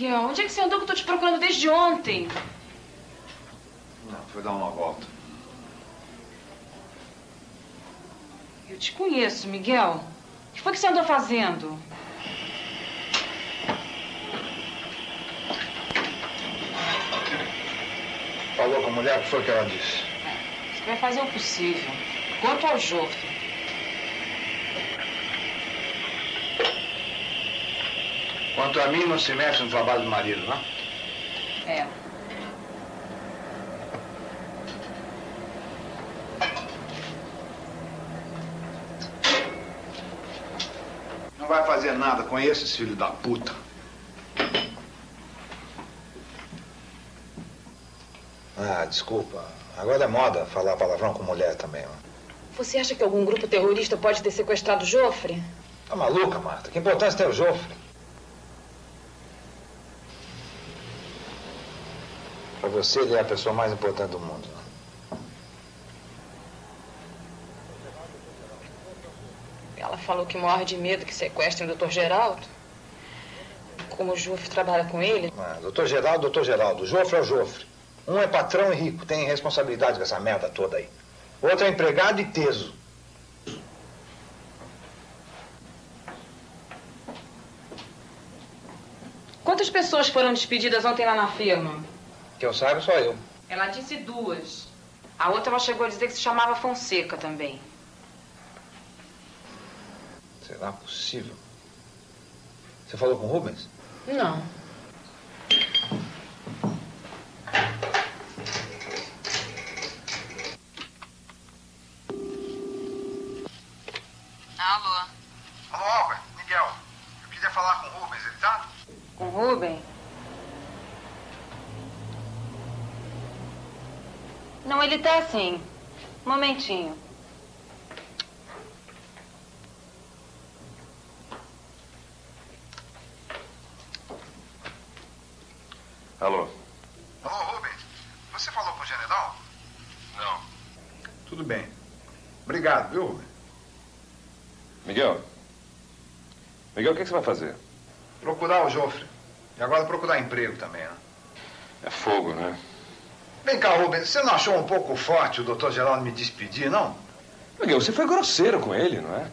Miguel, onde é que você andou que eu tô te procurando desde ontem? Não, foi dar uma volta. Eu te conheço, Miguel. O que foi que você andou fazendo? Falou com a mulher, o que foi que ela disse? Você vai fazer o possível. Quanto ao Jofre. Quanto a mim, não se mexe no trabalho do marido, não? É. Não vai fazer nada com esses filhos da puta. Ah, desculpa. Agora é moda falar palavrão com mulher também, ó. Você acha que algum grupo terrorista pode ter sequestrado Jofre? Tá maluca, Marta? Que importância tem o Jofre? Pra você, ele é a pessoa mais importante do mundo. Ela falou que morre de medo que sequestrem o Dr. Geraldo. Como o Jofre trabalha com ele. Ah, doutor Geraldo, doutor Geraldo. O Jofre é o Jofre. Um é patrão e rico, tem responsabilidade com essa merda toda aí. O outro é empregado e teso. Quantas pessoas foram despedidas ontem lá na firma? Que eu saiba, só eu. Ela disse duas. A outra ela chegou a dizer que se chamava Fonseca também. Será possível? Você falou com o Rubens? Não. Alô? Alô, Miguel. Eu queria falar com o Rubens, ele tá? Com o Rubem? Tá assim. Um momentinho. Alô? Alô, Rubens. Você falou com o general? Não. Tudo bem. Obrigado, viu, Rubens? Miguel. Miguel, o que, que você vai fazer? Procurar o Jofre. E agora procurar emprego também, né? É fogo, né? Vem cá, Rubens. Você não achou um pouco forte o doutor Geraldo me despedir, não? Miguel, você foi grosseiro com ele, não é?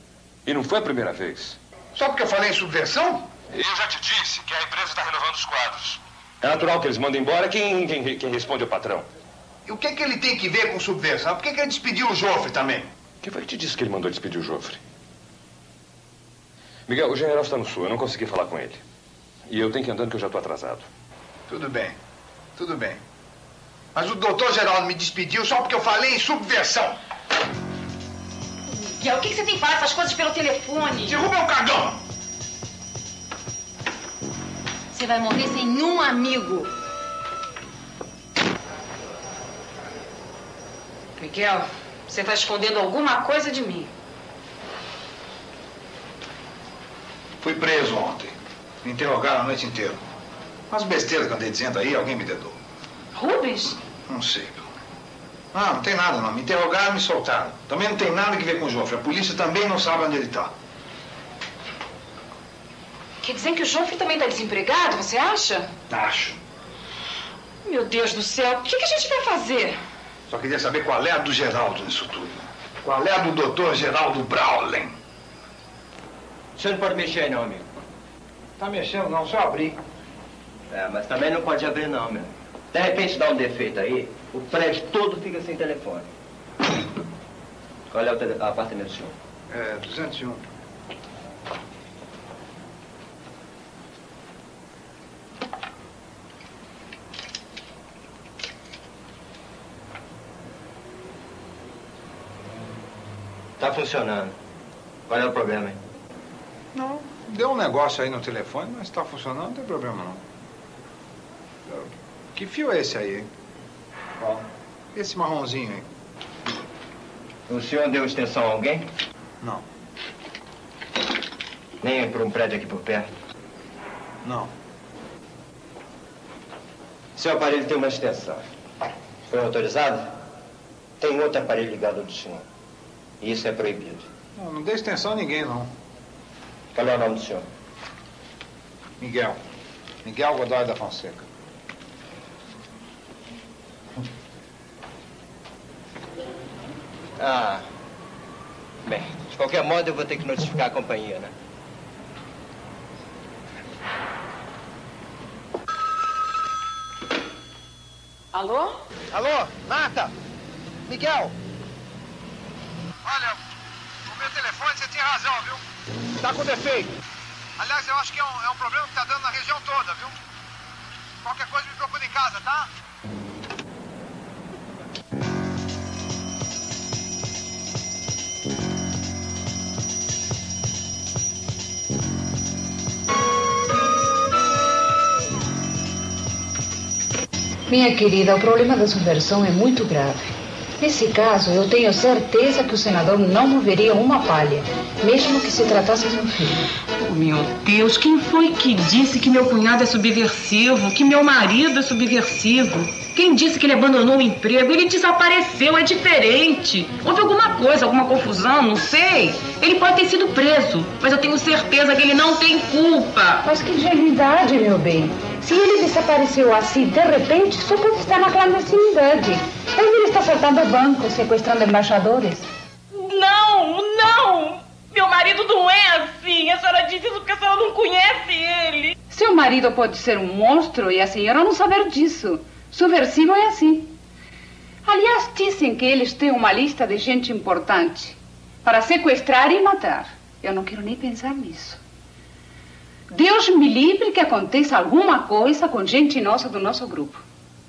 E não foi a primeira vez. Só porque eu falei em subversão? Eu já te disse que a empresa está renovando os quadros. É natural que eles mandem embora quem, quem, quem responde ao patrão. E o que, que ele tem que ver com subversão? Por que, que ele despediu o Jofre também? Quem foi que te disse que ele mandou despedir o Jofre? Miguel, o general está no sul. Eu não consegui falar com ele. E eu tenho que ir andando que eu já estou atrasado. Tudo bem. Tudo bem. Mas o doutor Geraldo me despediu só porque eu falei em subversão. Miguel, o que, que você tem que falar essas coisas pelo telefone? Derruba o cagão! Você vai morrer sem um amigo. Miguel, você está escondendo alguma coisa de mim. Fui preso ontem. Me interrogaram a noite inteira. Umas besteiras que eu andei dizendo aí, alguém me dedou. Rubens? Não sei. Ah, não tem nada não. Me interrogaram e me soltaram. Também não tem nada que ver com o Jofre. A polícia também não sabe onde ele está. Quer dizer que o Jofre também está desempregado, você acha? Acho. Meu Deus do céu, o que, que a gente vai fazer? Só queria saber qual é a do Geraldo nisso tudo. Qual é a do doutor Geraldo Braulen? O senhor não pode mexer aí não, amigo. Tá mexendo não, só abrir. É, mas também não pode abrir não, meu. De repente dá um defeito aí, o prédio todo fica sem telefone. Qual é o tele... apartamento do senhor? É, 201. Tá funcionando. Qual é o problema, hein? Não, deu um negócio aí no telefone, mas está funcionando, não tem problema não. Que fio é esse aí, hein? Qual? Esse marronzinho aí. O senhor deu extensão a alguém? Não. Nem para um prédio aqui por perto? Não. Seu aparelho tem uma extensão. Foi autorizado? Tem outro aparelho ligado ao do senhor. E isso é proibido. Não, não dei extensão a ninguém, não. Qual é o nome do senhor? Miguel. Miguel Godoy da Fonseca. Ah. Bem, de qualquer modo eu vou ter que notificar a companhia, né? Alô? Alô, Nata? Miguel? Olha, o meu telefone, você tinha razão, viu? Tá com defeito. Aliás, eu acho que é um, é um problema que tá dando na região toda, viu? Qualquer coisa me procura em casa, tá? Minha querida, o problema da subversão é muito grave. Nesse caso, eu tenho certeza que o senador não moveria uma palha, mesmo que se tratasse de um filho. Oh, meu Deus, quem foi que disse que meu cunhado é subversivo? Que meu marido é subversivo? Quem disse que ele abandonou o emprego? Ele desapareceu, é diferente. Houve alguma coisa, alguma confusão, não sei. Ele pode ter sido preso, mas eu tenho certeza que ele não tem culpa. Mas que ingenuidade, meu bem. Se ele desapareceu assim de repente, só pode estar na clandestinidade. Ou ele está assaltando bancos, sequestrando embaixadores. Não, não! Meu marido não é assim. A senhora diz isso porque a senhora não conhece ele. Seu marido pode ser um monstro e a senhora não saber disso. Subversivo é assim. Aliás, dizem que eles têm uma lista de gente importante para sequestrar e matar. Eu não quero nem pensar nisso. Deus me livre que aconteça alguma coisa com gente nossa do nosso grupo.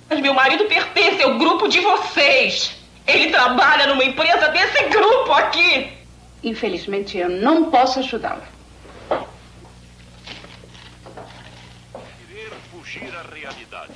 Mas meu marido pertence ao grupo de vocês. Ele trabalha numa empresa desse grupo aqui. Infelizmente, eu não posso ajudá-la. Querer fugir à realidade.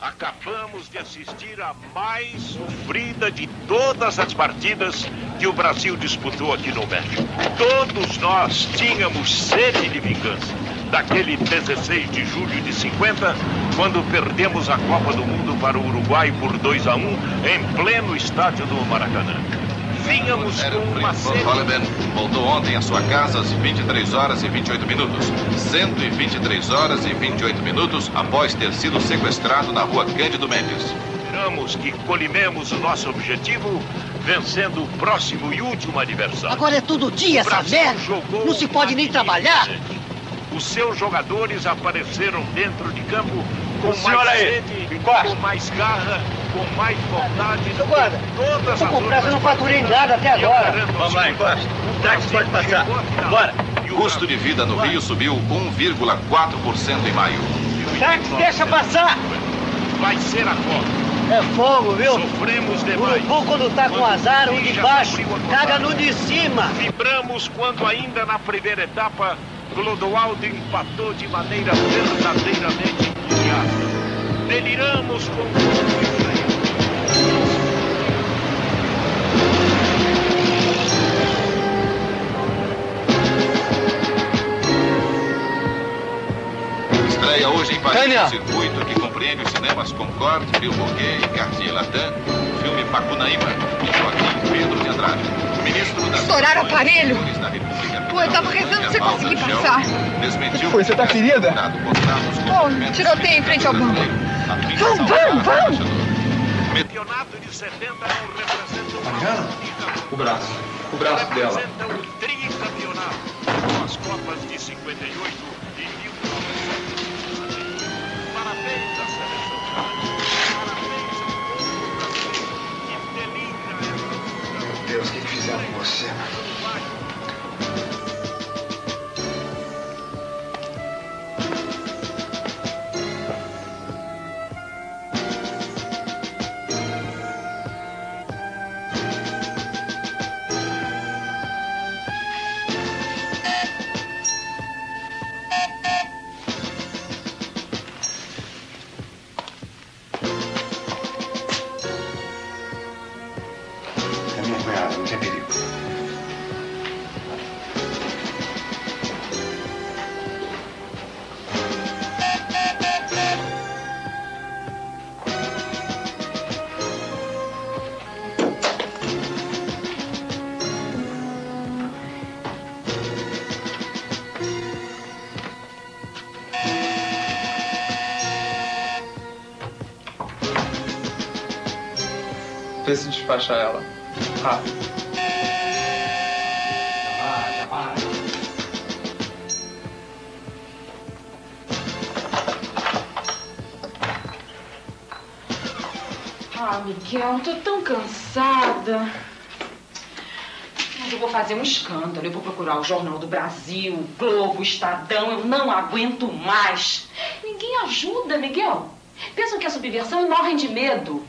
Acabamos de assistir a mais sofrida de todas as partidas que o Brasil disputou aqui no México. Todos nós tínhamos sede de vingança. Daquele 16 de julho de 50, quando perdemos a Copa do Mundo para o Uruguai por 2 a 1 em pleno estádio do Maracanã. Vínhamos com uma sede. Holliban voltou ontem à sua casa às 23 horas e 28 minutos. 123 horas e 28 minutos após ter sido sequestrado na rua Cândido Mendes. Esperamos que colimemos o nosso objetivo, vencendo o próximo e último adversário. Agora é todo dia O essa merda. Não se pode nem trabalhar. Os seus jogadores apareceram dentro de campo com O mais aí, sede, com mais garra, com mais vontade do guarda, todas tô as com pressa, não faturei nada até agora. Vamos lá, encosta. O táxi pode passar. Bora. O custo de vida no Rio subiu 1,4% em maio. Táxi, deixa passar. Vai ser a Copa. É fogo, viu? Sofremos O demais. urubu, quando tá com azar, o de baixo caga no de cima. Vibramos quando ainda na primeira etapa, Clodoaldo empatou de maneira verdadeiramente entusiasta. Deliramos com Estreia hoje em Paris Tânia. um circuito que compreende os cinemas Concorde, e Cartier Latin, o filme Pacunaíma, de Joaquim Pedro de Andrade. Ministro da Estouraram o aparelho. da República Pô, eu tava rezando pra você conseguir passar. desmentiu Foi, você tá ferida? Pô, tiroteio em frente ao banco. Vamos, vamos, vamos! campeonato de 70 não representa Mariana? O braço. O braço dela. representa o tricampeonato as Copas de 58 Parabéns à seleção Parabéns ao povo brasileiro que delira essa Meu Deus, o que fizeram com você? Vê se despacha ela. Rápido. Ah, Miguel, tô tão cansada. Mas eu vou fazer um escândalo. Eu vou procurar o Jornal do Brasil, Globo, Estadão. Eu não aguento mais. Ninguém ajuda, Miguel. Pensam que é subversão e morrem de medo.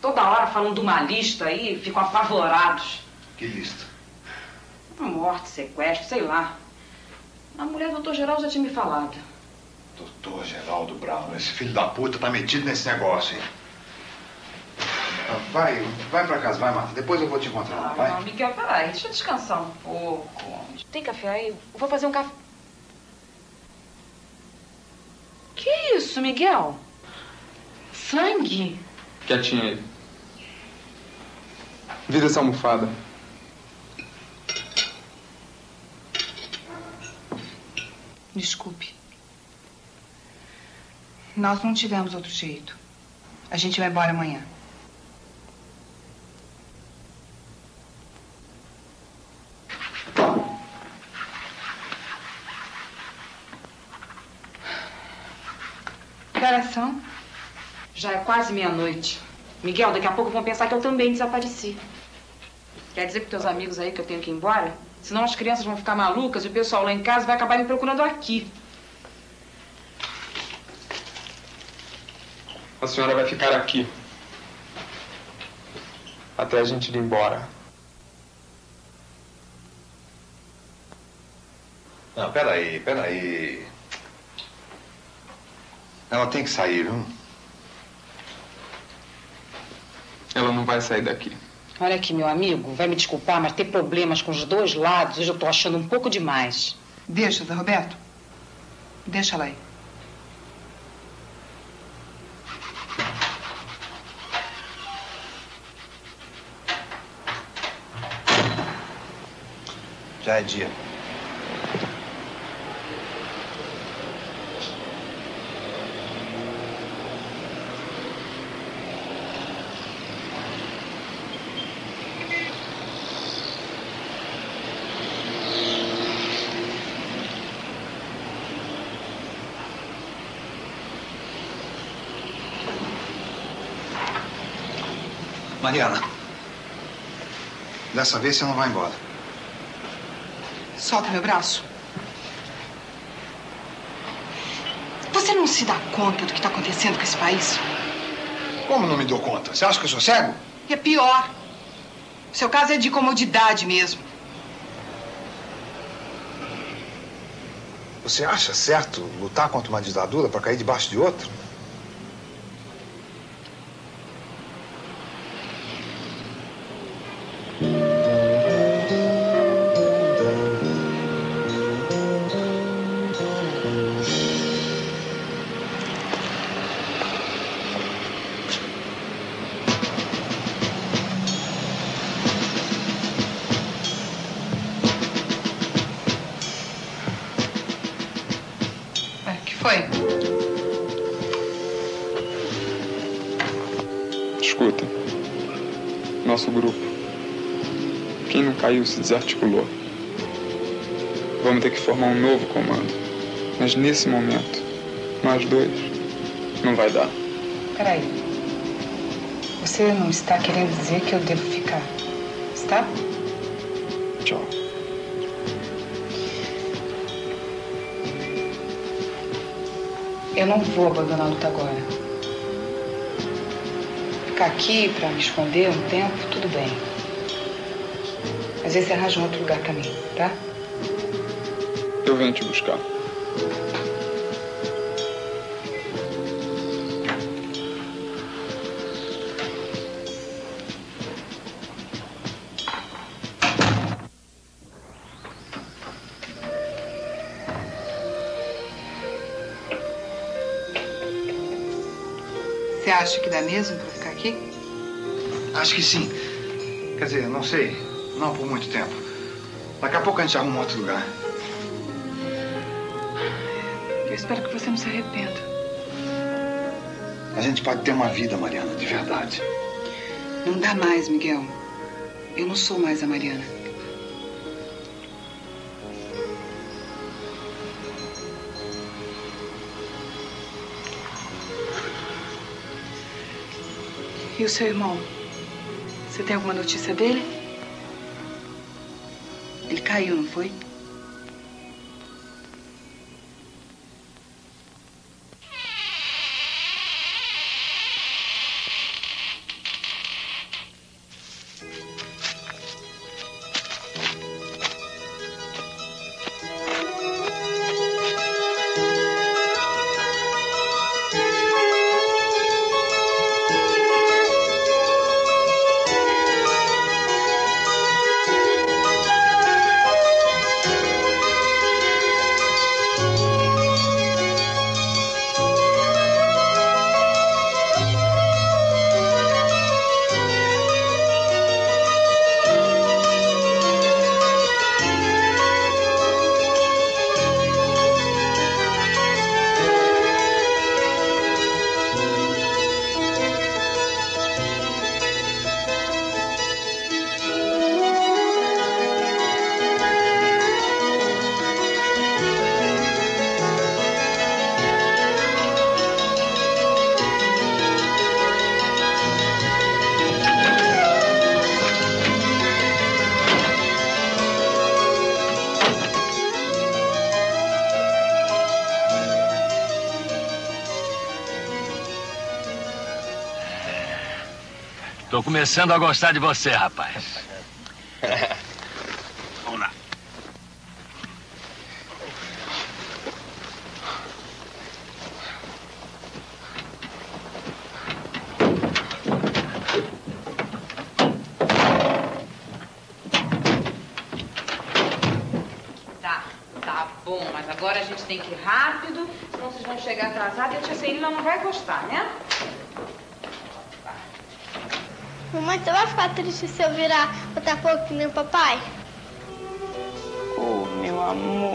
Toda hora falando de uma lista aí, ficam apavorados. Que lista? Morte, sequestro, sei lá. A mulher do doutor Geral já tinha me falado. Doutor Geraldo Brown, esse filho da puta tá metido nesse negócio aí. Ah, Vai, vai pra casa, vai, Marta. Depois eu vou te encontrar lá, Ah, vai. não, Miguel, peraí, deixa eu descansar um pouco. Tem café aí? Eu vou fazer um café. Que isso, Miguel? Sangue? Quietinho aí. Vira essa almofada. Desculpe. Nós não tivemos outro jeito. A gente vai embora amanhã. Que horas são? Já é quase meia-noite. Miguel, daqui a pouco vão pensar que eu também desapareci. Quer dizer para teus amigos aí que eu tenho que ir embora? Senão as crianças vão ficar malucas e o pessoal lá em casa vai acabar me procurando aqui. A senhora vai ficar aqui. Até a gente ir embora. Não, peraí, peraí. Ela tem que sair, viu? Ela não vai sair daqui. Olha aqui, meu amigo, vai me desculpar, mas ter problemas com os dois lados hoje eu tô achando um pouco demais. Deixa, Zé Roberto. Deixa ela aí. Já é dia. Mariana. Dessa vez você não vai embora. Solta meu braço. Você não se dá conta do que está acontecendo com esse país? Como não me dou conta? Você acha que eu sou cego? E é pior. O seu caso é de comodidade mesmo. Você acha certo lutar contra uma ditadura para cair debaixo de outra? Caiu se desarticulou. Vamos ter que formar um novo comando. Mas nesse momento, nós dois, não vai dar. Peraí. Você não está querendo dizer que eu devo ficar, está? Tchau. Eu não vou abandonar a luta agora. Ficar aqui para me esconder um tempo, tudo bem. Às vezes você arranja um outro lugar pra mim, tá? Eu venho te buscar. Você acha que dá mesmo pra ficar aqui? Acho que sim. Quer dizer, não sei. Não por muito tempo. Daqui a pouco a gente arruma outro lugar. Eu espero que você não se arrependa. A gente pode ter uma vida, Mariana, de verdade. Não dá mais, Miguel. Eu não sou mais a Mariana. E o seu irmão? Você tem alguma notícia dele? Caiu, não foi? Tô começando a gostar de você, rapaz. Vamos lá. Tá, tá bom, mas agora a gente tem que ir rápido, senão vocês vão chegar atrasados e a tia Celina não vai gostar, né? Mamãe, você vai ficar triste se eu virar pouco que nem papai? Oh, meu amor.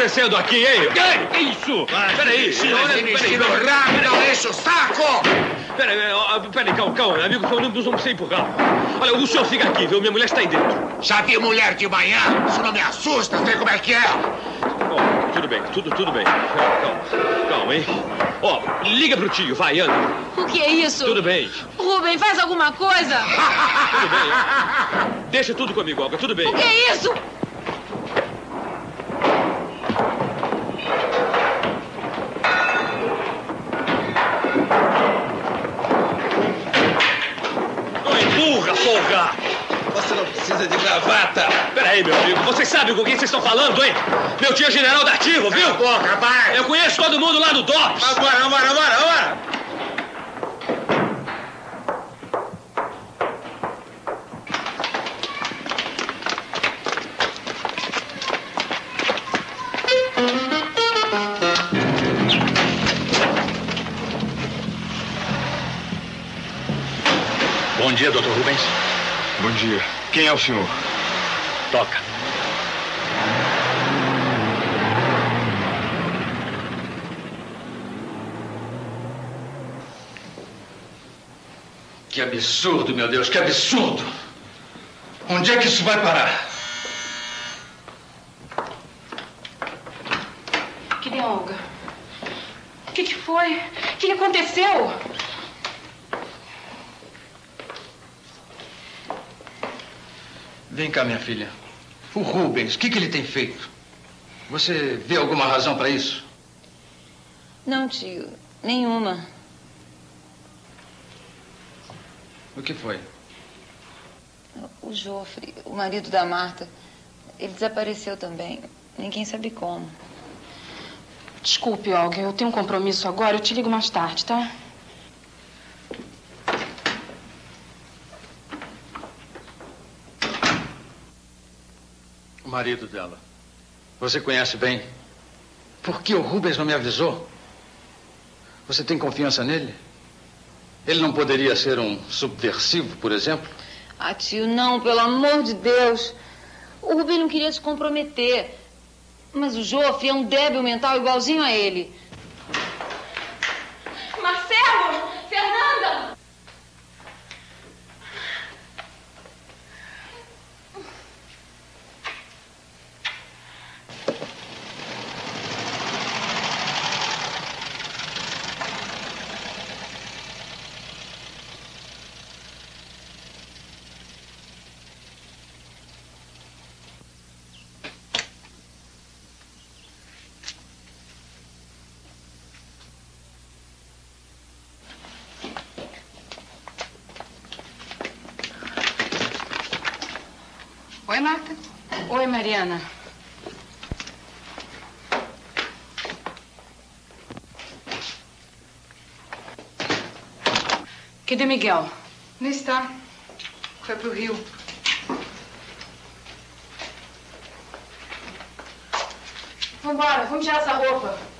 Acontecendo aqui, hein? Que, que isso? Peraí. Vestido rápido, enche o saco! Peraí, peraí, calma, calma, amigo, só não vamos ser empurrar. Olha, o senhor fica aqui, viu? Minha mulher está aí dentro. Já vi mulher de manhã? Isso não me assusta, sei como é que é. Tudo bem, tudo, tudo bem. Calma, calma, hein? Ó, liga pro tio, vai, anda. O que é isso? Tudo bem, Rubem, faz alguma coisa! tudo bem. Deixa tudo comigo, Olga, tudo bem. O que é isso? Sabem com quem vocês estão falando, hein? Meu tio é general da ativa, viu? Porra, rapaz! Eu conheço todo mundo lá no DOPS. Vambora, vambora, vambora, vambora! Bom dia, doutor Rubens. Bom dia. Quem é o senhor? Toca. Que absurdo, meu Deus, que absurdo! Onde é que isso vai parar? Cadê a Olga? O que, que foi? O que, que aconteceu? Vem cá, minha filha. O Rubens, o que, que ele tem feito? Você vê alguma razão para isso? Não, tio, nenhuma. O que foi? O Jofre, o marido da Marta, ele desapareceu também. Ninguém sabe como. Desculpe, Olga, eu tenho um compromisso agora. Eu te ligo mais tarde, tá? O marido dela. Você conhece bem. Por que o Rubens não me avisou? Você tem confiança nele? Ele não poderia ser um subversivo, por exemplo? Ah, tio, não, pelo amor de Deus. O Rubem não queria se comprometer. Mas o Jofre é um débil mental igualzinho a ele. Marcelo! Fernanda! Oi, Marta. Oi, Mariana. Cadê Miguel? Não está. Foi pro Rio. Vambora, vamos tirar essa roupa.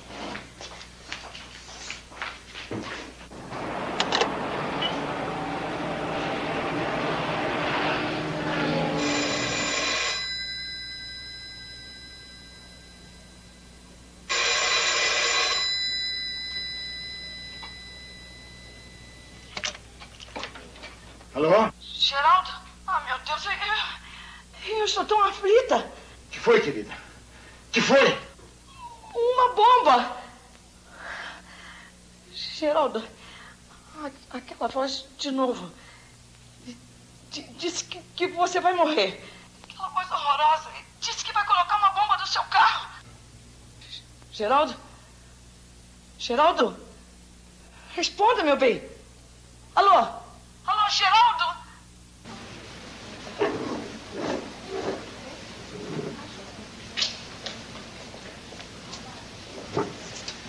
Alô? Geraldo? Ah, meu Deus, eu, eu estou tão aflita. que foi, querida? que foi? Uma bomba. Geraldo, a- aquela voz de novo. D- Disse que, que você vai morrer. Aquela voz horrorosa. Disse que vai colocar uma bomba no seu carro. Geraldo? Geraldo? Responda, meu bem. Alô? Alô, Geraldo?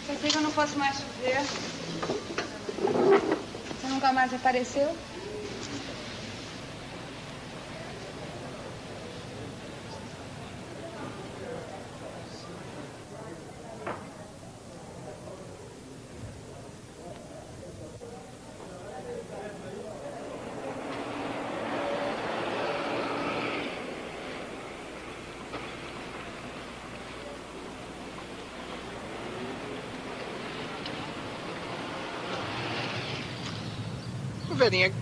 Pensei que eu não fosse mais te ver. Você nunca mais apareceu? Verinha,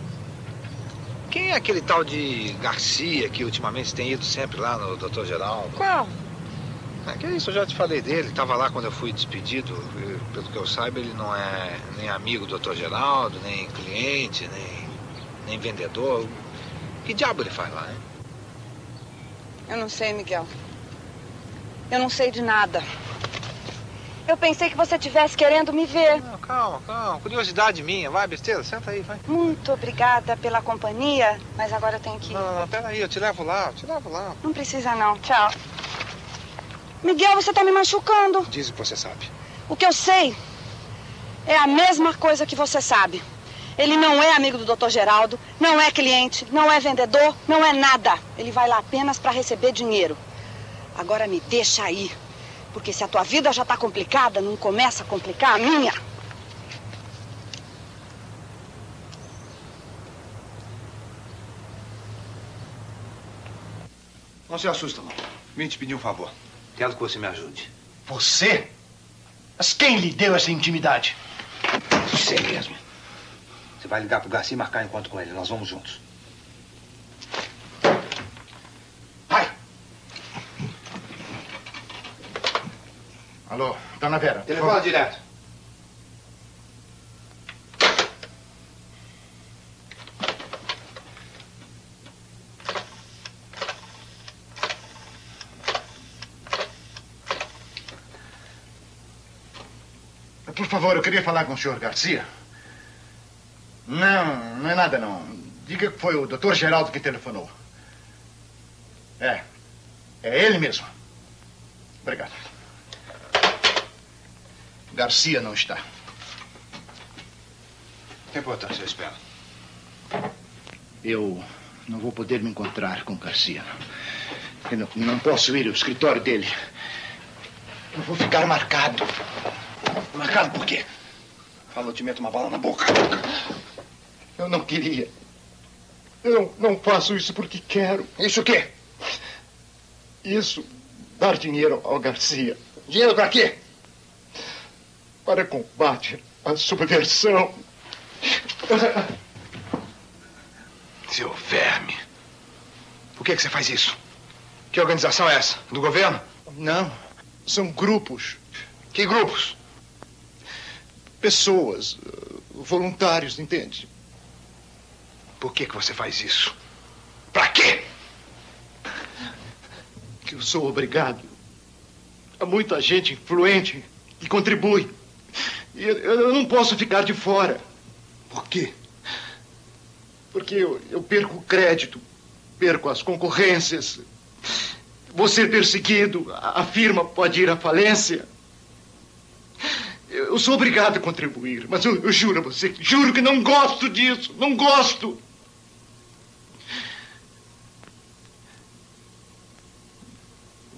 quem é aquele tal de Garcia que ultimamente tem ido sempre lá no Dr. Geraldo? Qual? É, que isso, eu já te falei dele, estava lá quando eu fui despedido. Pelo que eu saiba, ele não é nem amigo do Dr. Geraldo, nem cliente, nem, nem vendedor. Que diabo ele faz lá, hein? Eu não sei, Miguel. Eu não sei de nada. Eu pensei que você estivesse querendo me ver. Calma, calma. Curiosidade minha. Vai, besteira, senta aí, vai. Muito obrigada pela companhia, mas agora eu tenho que ir. Não, não, não, peraí, eu te levo lá, eu te levo lá. Não precisa não. Tchau. Miguel, você tá me machucando. Diz o que você sabe. O que eu sei é a mesma coisa que você sabe. Ele não é amigo do Dr. Geraldo, não é cliente, não é vendedor, não é nada. Ele vai lá apenas para receber dinheiro. Agora me deixa aí. Porque se a tua vida já tá complicada, não começa a complicar a minha. Não se assusta, não. Vim te pedir um favor. Quero que você me ajude. Você? Mas quem lhe deu essa intimidade? Você mesmo. Você vai ligar pro Garcia e marcar encontro com ele. Nós vamos juntos. Alô, dona Vera. Telefone direto. Favor, eu queria falar com o senhor Garcia. Não, não é nada, não. Diga que foi o doutor Geraldo que telefonou. É. É ele mesmo. Obrigado. Garcia não está. Que importância eu espero? Eu não vou poder me encontrar com Garcia. Eu não, não posso ir ao escritório dele. Eu vou ficar marcado. Marcado por quê? Falou, te meto uma bala na boca. Eu não queria. Eu não, não faço isso porque quero. Isso o quê? Isso, dar dinheiro ao Garcia. Dinheiro para quê? Para combate à subversão. Seu verme. Por que, que você faz isso? Que organização é essa? Do governo? Não. São grupos. Que grupos? Pessoas, eh, voluntários, entende? Por que, que você faz isso? Pra quê? Que eu sou obrigado. Há muita gente influente que contribui. E eu, eu não posso ficar de fora. Por quê? Porque eu, eu perco o crédito, perco as concorrências. Vou ser perseguido, a, a firma pode ir à falência. Eu, sou obrigado a contribuir, mas eu, eu juro a você, juro que não gosto disso, não gosto.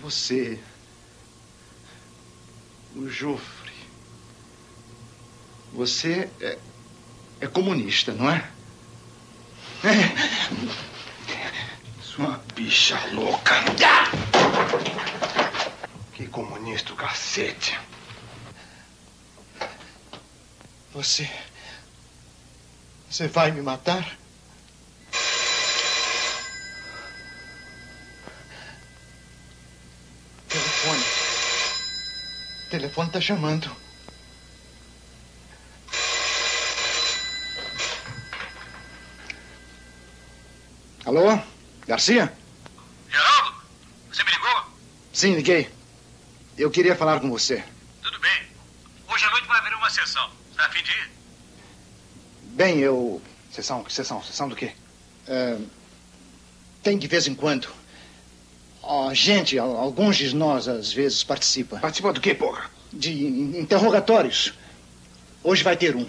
Você, o Jofre, você é, é comunista, não é? Sua bicha louca. Que comunista cacete. Você. Você vai me matar? Telefone. O telefone está chamando. Alô? Garcia? Geraldo? Você me ligou? Sim, liguei. Eu queria falar com você. Bem, eu. Sessão, sessão, sessão do quê? É, Tem de vez em quando. A gente, al- alguns de nós, às vezes, participa. Participa do quê, porra? De in- interrogatórios. Hoje vai ter um.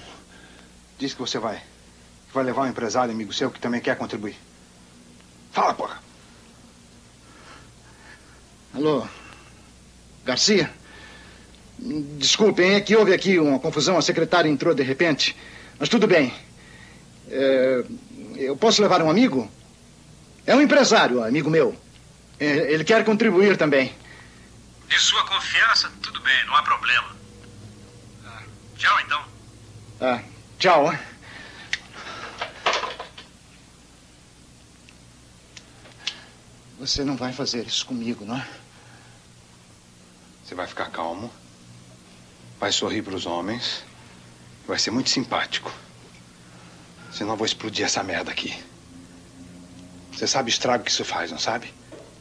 Diz que você vai. Que vai levar um empresário amigo seu que também quer contribuir. Fala, porra. Alô? Garcia? Desculpem, é que houve aqui uma confusão. A secretária entrou de repente. Mas tudo bem. É, eu posso levar um amigo? É um empresário, amigo meu. É, ele quer contribuir também. De sua confiança, tudo bem, não há problema. Ah, Tchau, então. Ah, tchau. hein? Você não vai fazer isso comigo, não é? Você vai ficar calmo. Vai sorrir para os homens. Vai ser muito simpático. Senão eu vou explodir essa merda aqui. Você sabe o estrago que isso faz, não sabe?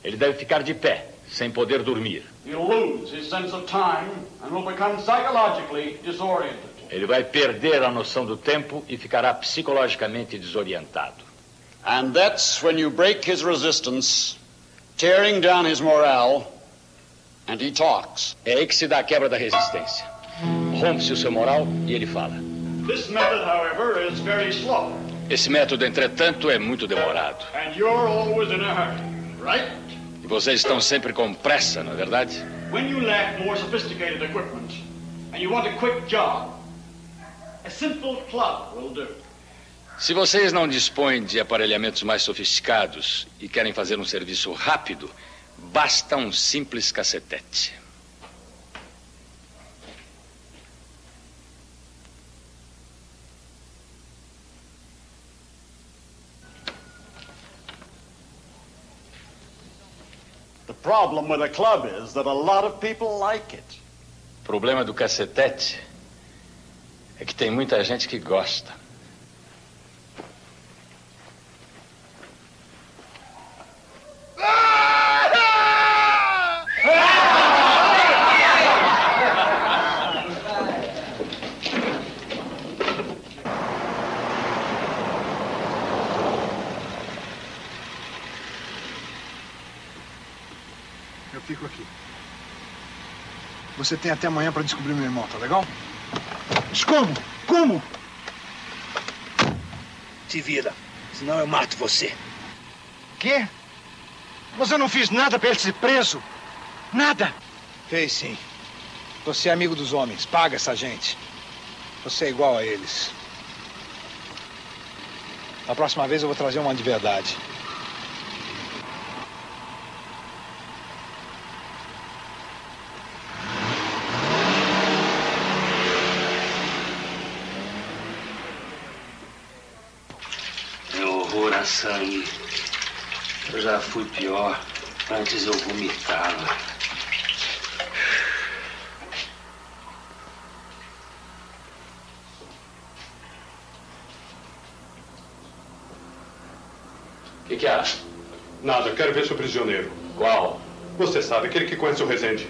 Ele deve ficar de pé, sem poder dormir. He'll lose his sense of time and will become psychologically disoriented. Ele vai perder a noção do tempo e ficará psicologicamente desorientado. And that's when you break his resistance, tearing down his morale, and he talks. É aí que se dá a quebra da resistência. Rompe-se o seu moral e ele fala. This method, however, is very slow, Esse método, entretanto, é muito demorado. and you're always in a hurry, right? E vocês estão sempre com pressa, não é verdade? When you lack more sophisticated equipment and you want a quick job, a simple club will do. Se vocês não dispõem de aparelhamentos mais sofisticados e querem fazer um serviço rápido, basta um simples cacetete. Problem with a club is that a lot of people like it. O problema do cacetete é que tem muita gente que gosta. Eu fico aqui. Você tem até amanhã para descobrir meu irmão, tá legal? Mas como? Como? Se vira, senão eu mato você. Quê? Mas eu não fiz nada para ele ser preso. Nada. Fez sim. Você é amigo dos homens. Paga essa gente. Você é igual a eles. Da próxima vez eu vou trazer uma de verdade. É horror a sangue. Eu já fui pior. Antes eu vomitava. O que, que há? Nada, quero ver seu prisioneiro. Qual? Você sabe, aquele que conhece o Rezende.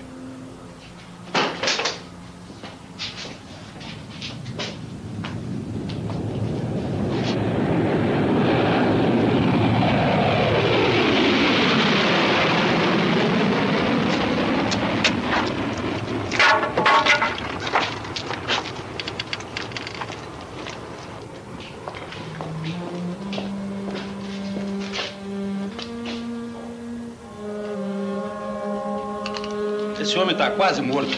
Quase morto.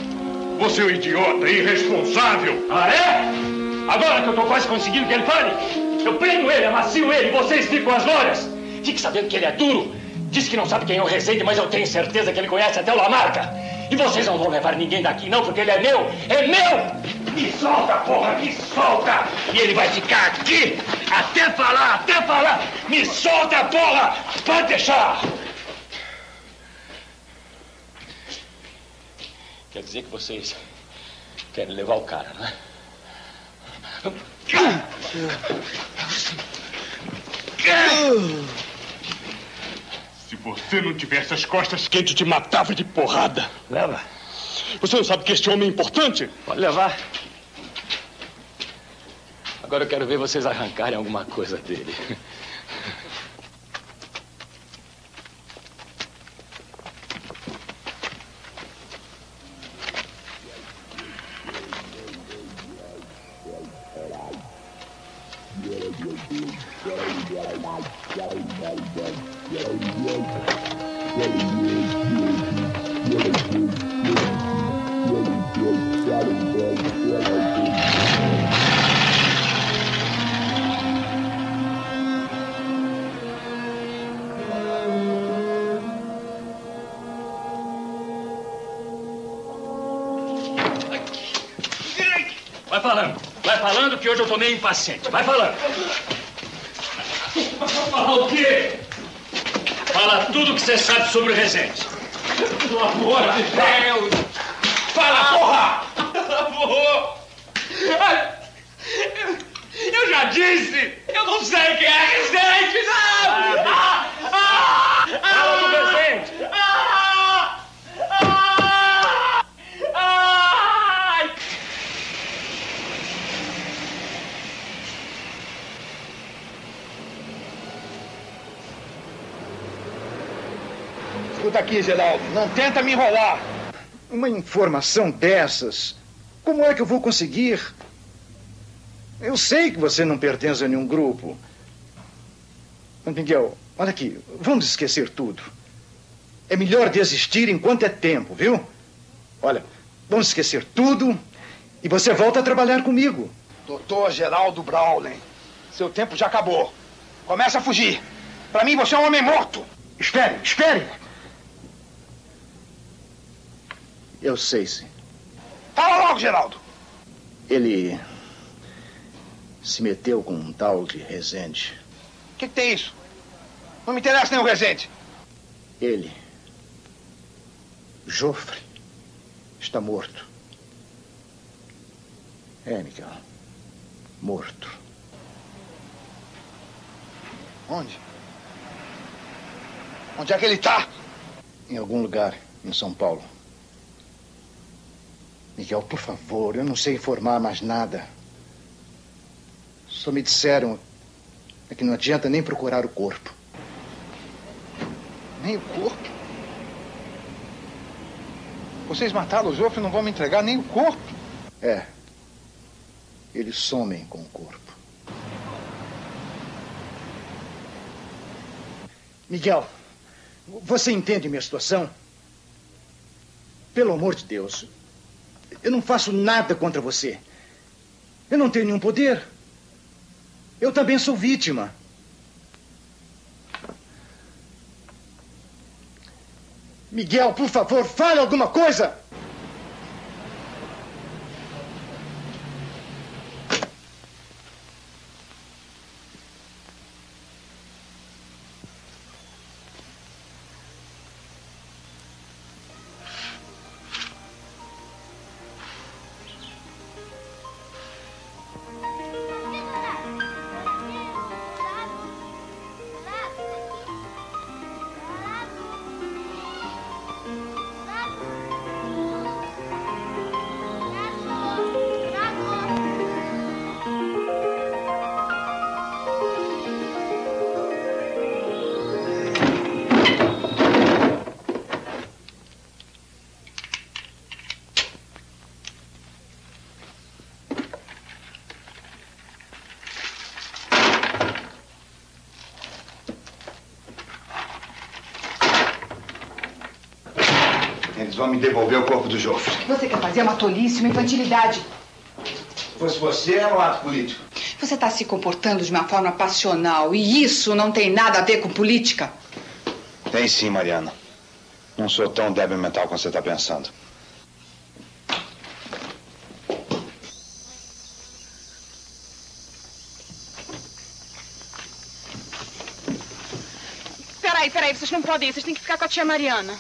Você é um idiota, irresponsável! Ah, é? Agora que eu tô quase conseguindo que ele fale, eu prendo ele, amacio ele e vocês ficam as glórias. Fique sabendo que ele é duro. Diz que não sabe quem é o Rezende, mas eu tenho certeza que ele conhece até o Lamarca. E vocês não vão levar ninguém daqui, não, porque ele é meu! É meu! Me solta, porra, me solta! E ele vai ficar aqui até falar, até falar! Me solta, porra! Pode deixar! Quer dizer que vocês querem levar o cara, né? Se você não tivesse as costas quentes, eu te matava de porrada. Leva. Você não sabe que este homem é importante? Pode levar. Agora eu quero ver vocês arrancarem alguma coisa dele. Vai falando. Vai falando que hoje eu tô meio impaciente. Vai falando. Falar o quê? Fala tudo que você sabe sobre o Resende. Pelo amor de Deus! Fala, porra! Vou! Eu já disse! Eu não sei quem é Resende, não! Ah, ah, Fala do Resende! Ah, ah, ai! Aqui, Geraldo, não tenta me enrolar. Uma informação dessas, como é que eu vou conseguir? Eu sei que você não pertence a nenhum grupo. Miguel, olha aqui, vamos esquecer tudo. É melhor desistir enquanto é tempo, viu? Olha, vamos esquecer tudo e você volta a trabalhar comigo. Doutor Geraldo Brawley, seu tempo já acabou. Começa a fugir. Para mim, você é um homem morto. Espere, espere. Eu sei, sim. Fala logo, Geraldo. Ele se meteu com um tal de Rezende. O que, que tem isso? Não me interessa nem o Rezende. Ele, Jofre, está morto. É, Miguel. Morto. Onde? Onde é que ele está? Em algum lugar, em São Paulo. Miguel, por favor, eu não sei informar mais nada. Só me disseram é que não adianta nem procurar o corpo. Nem o corpo? Vocês mataram o Jofre e não vão me entregar nem o corpo? É. Eles somem com o corpo. Miguel, você entende minha situação? Pelo amor de Deus, eu não faço nada contra você. Eu não tenho nenhum poder. Eu também sou vítima. Miguel, por favor, fale alguma coisa! Eles vão me devolver o corpo do Jofre. O que você quer fazer é uma tolice, uma infantilidade. Se fosse você, era um ato político. Você está se comportando de uma forma passional e isso não tem nada a ver com política. Tem sim, Mariana. Não sou tão débil mental como você está pensando. Peraí, peraí, vocês não podem ir, vocês têm que ficar com a tia Mariana.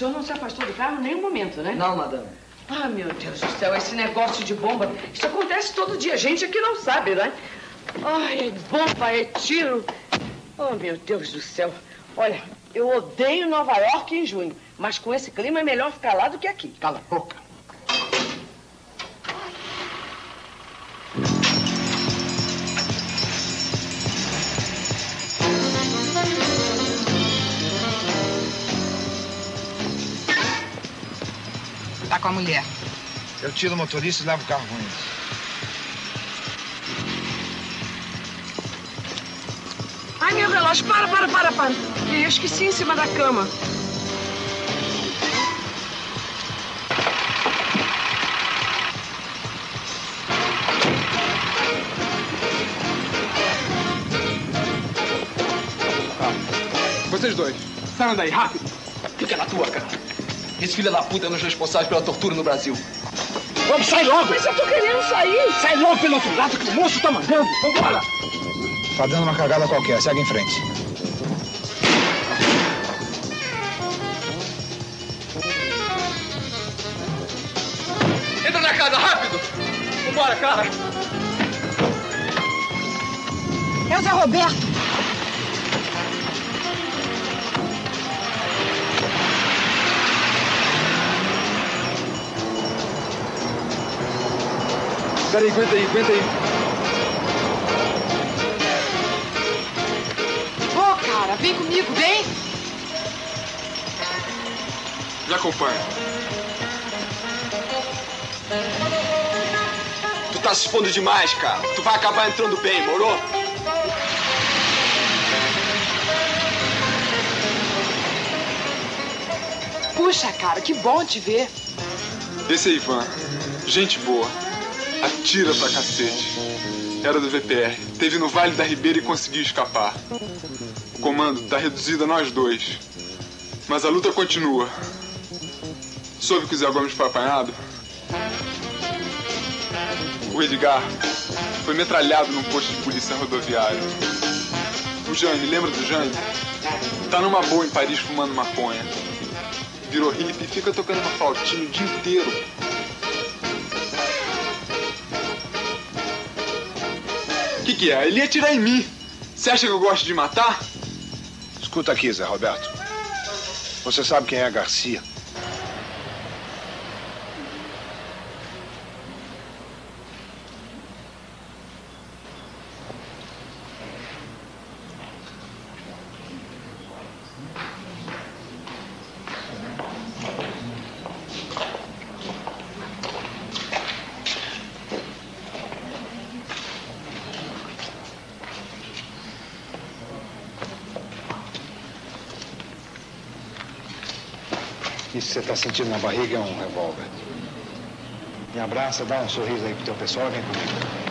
senhor não se afastou do carro nem um momento, né? Não, madame. Ah, meu Deus do céu, esse negócio de bomba, isso acontece todo dia. Gente aqui não sabe, né? Ai, é bomba, é tiro. Oh, meu Deus do céu. Olha, eu odeio Nova York em junho, mas com esse clima é melhor ficar lá do que aqui. Cala a boca. Mulher. Eu tiro o motorista e levo o carro ruim. Ai, meu relógio, para, para, para, para. Eu esqueci em cima da cama. Vocês dois, saiam daí, rápido. Fica na tua, cara. Esse filho da puta é um dos responsáveis pela tortura no Brasil. Vamos, sai logo! Mas eu tô querendo sair! Sai logo pelo outro lado que o moço tá mandando! Vambora! Tá dando uma cagada qualquer, segue em frente. Entra na casa, rápido! Vambora, cara! É o Zé Roberto. Peraí, aguenta aí, aguenta aí. Ô, cara, vem comigo, vem. Me acompanha. Tu tá se expondo demais, cara. Tu vai acabar entrando bem, morou? Puxa, cara, que bom te ver. Esse é Ivan. Gente boa. Atira pra cacete. Era do VPR. Teve no Vale da Ribeira e conseguiu escapar. O comando tá reduzido a nós dois. Mas a luta continua. Soube que o Zé Gomes foi apanhado? O Edgar foi metralhado num posto de polícia rodoviário. O Jane, lembra do Jane? Tá numa boa em Paris fumando maconha. Virou hippie e fica tocando uma flautinha o dia inteiro. É? Ele ia atirar em mim. Você acha que eu gosto de matar? Escuta aqui, Zé Roberto. Você sabe quem é a Garcia? Que você está sentindo na barriga é um revólver. Me abraça, dá um sorriso aí pro teu pessoal e vem comigo.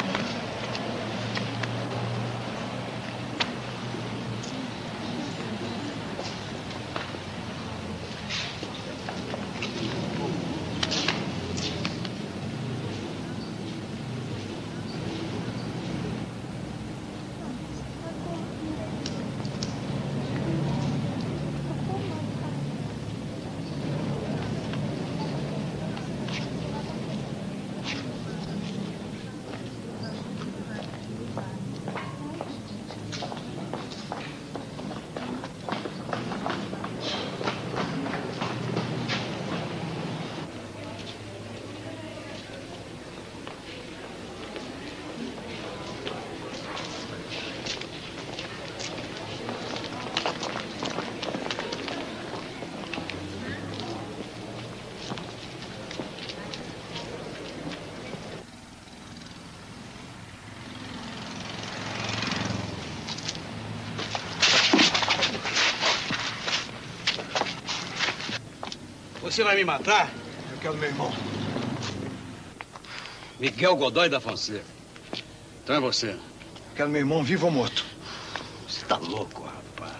Você vai me matar? Eu quero meu irmão. Miguel Godoy da Fonseca. Então é você. Quero meu irmão vivo ou morto. Você tá louco, rapaz.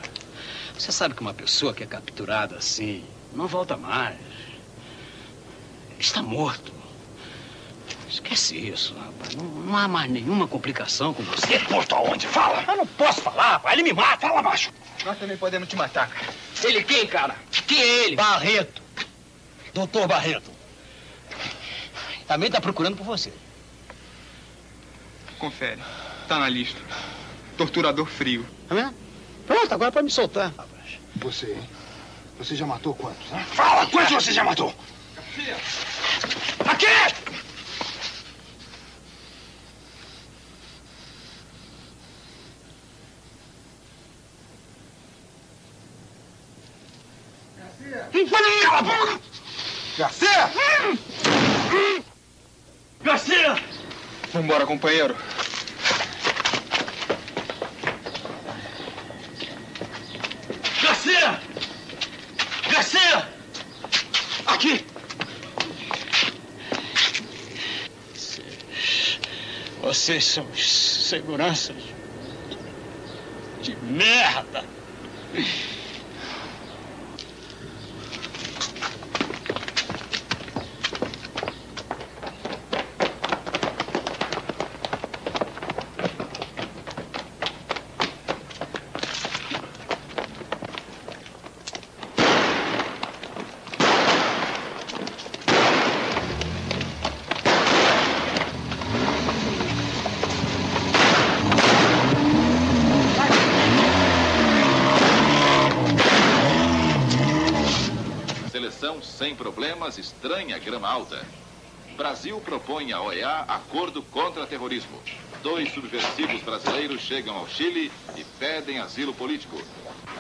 Você sabe que uma pessoa que é capturada assim não volta mais. Está morto. Esquece isso, rapaz. Não, não há mais nenhuma complicação com você. Morto aonde? Fala! Eu não posso falar, rapaz. Ele me mata. Fala, macho! Nós também podemos te matar, cara. Ele quem, cara? Quem é ele? Barreto. Doutor Barreto. Também tá procurando por você. Confere. Tá na lista. Torturador frio. É? Pronto, agora pode me soltar. Você. Você já matou quantos? Hein? Fala! Quantos você já matou? Aqui! Cala a boca! Garcia! Garcia! Vambora, companheiro. Garcia! Garcia! Aqui! Vocês são seguranças de merda! Problemas estranha grama alta. Brasil propõe à OEA acordo contra terrorismo. Dois subversivos brasileiros chegam ao Chile e pedem asilo político.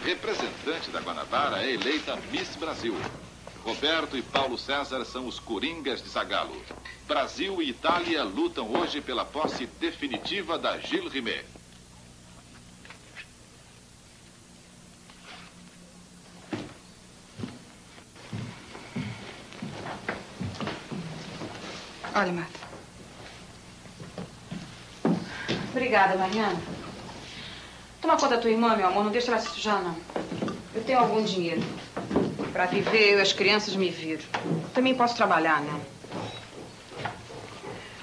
Representante da Guanabara é eleita Miss Brasil. Roberto e Paulo César são os coringas de Zagalo. Brasil e Itália lutam hoje pela posse definitiva da Gilles Rimet. Olha, Marta. Obrigada, Mariana. Toma conta da tua irmã, meu amor. Não deixa ela se sujar, não. Eu tenho algum dinheiro. Pra viver, eu e as crianças me viro. Também posso trabalhar, né?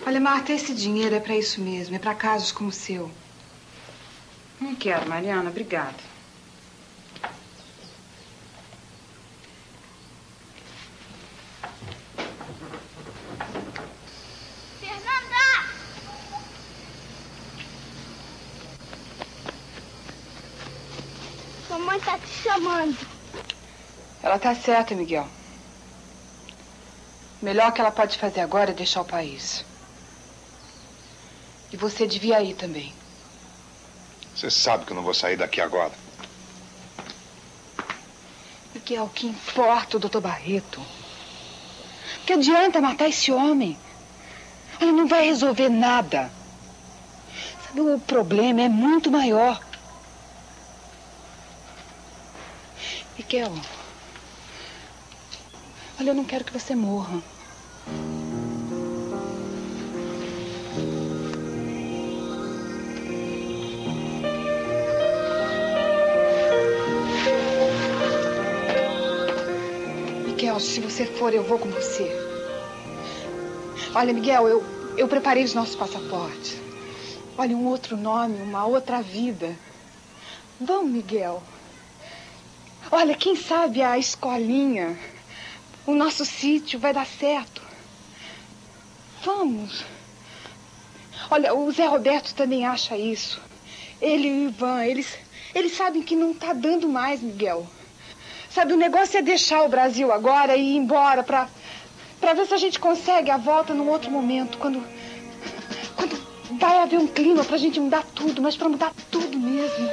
Olha, Marta, esse dinheiro é pra isso mesmo. É pra casos como o seu. Não quero, Mariana. Obrigada. Tá te chamando. Ela tá certa, Miguel. O melhor que ela pode fazer agora é deixar o país. E você devia ir também. Você sabe que eu não vou sair daqui agora. Miguel, o que importa o doutor Barreto? Que adianta matar esse homem? Ele não vai resolver nada. Sabe, o problema é muito maior. Miguel, olha, eu não quero que você morra. Miguel, se você for, eu vou com você. Olha, Miguel, eu, eu preparei os nossos passaportes. Olha, um outro nome, uma outra vida. Vamos, Miguel. Olha, quem sabe a escolinha, o nosso sítio vai dar certo. Vamos. Olha, o Zé Roberto também acha isso. Ele e o Ivan, eles, eles sabem que não tá dando mais, Miguel. Sabe, o negócio é deixar o Brasil agora e ir embora pra, pra ver se a gente consegue a volta num outro momento, quando, quando vai haver um clima pra gente mudar tudo, mas pra mudar tudo mesmo.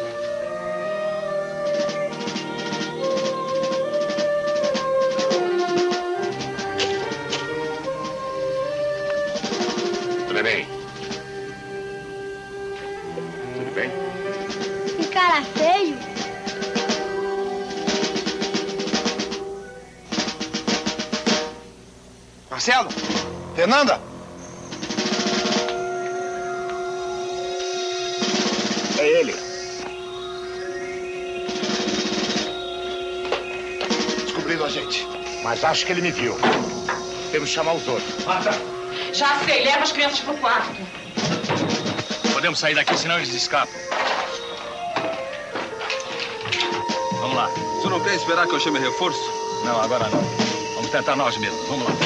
Marcelo? Fernanda? É ele. Descobriram a gente. Mas acho que ele me viu. Temos que chamar os outros. Marta, Já sei, leva as crianças pro quarto. podemos sair daqui, senão eles escapam. Vamos lá. O senhor não quer esperar que eu chame reforço? Não, agora não. Vamos tentar nós mesmos. Vamos lá.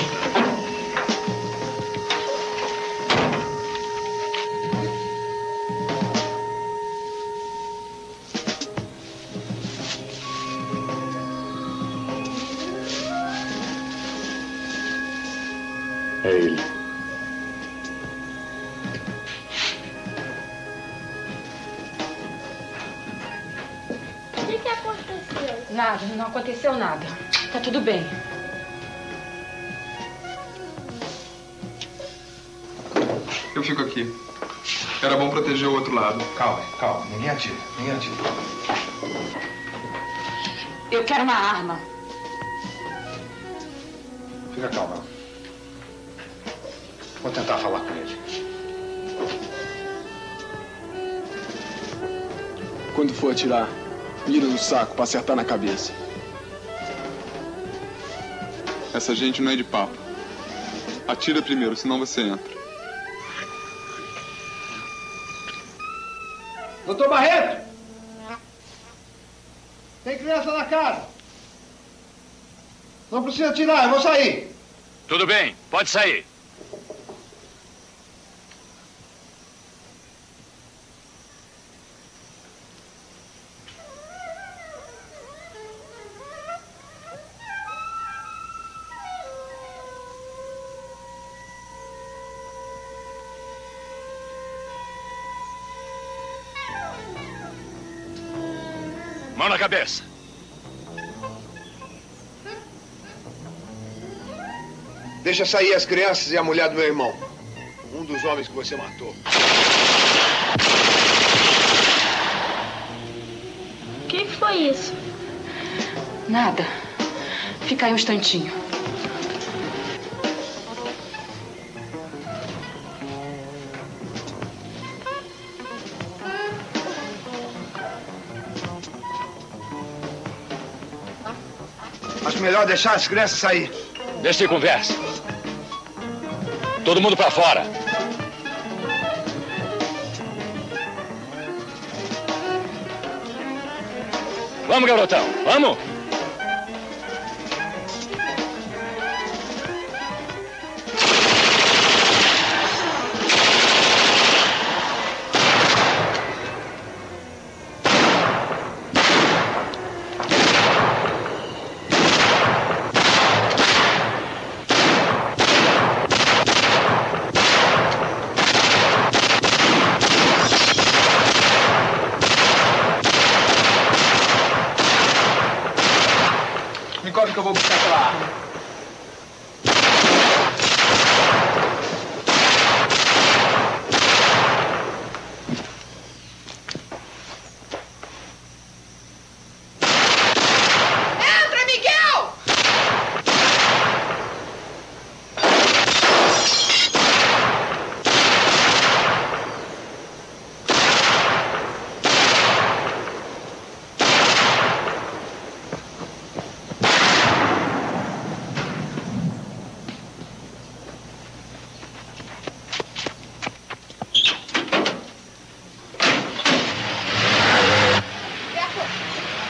Aconteceu nada. Tá tudo bem. Eu fico aqui. Era bom proteger o outro lado. Calma, calma. Ninguém atira. Ninguém atira. Eu quero uma arma. Fica calma. Vou tentar falar com ele. Quando for atirar, mira no saco pra acertar na cabeça. Essa gente não é de papo. Atira primeiro, senão você entra. Doutor Barreto! Tem criança na casa. Não precisa tirar, eu vou sair. Tudo bem, pode sair. Mão na cabeça. Deixa sair as crianças e a mulher do meu irmão. Um dos homens que você matou. O que foi isso? Nada. Fica aí um instantinho. Melhor deixar as crianças sair. Deixa de conversa. Todo mundo pra fora. Vamos, garotão. Vamos. Me cobre que eu vou buscar aquela arma. Entra, Miguel!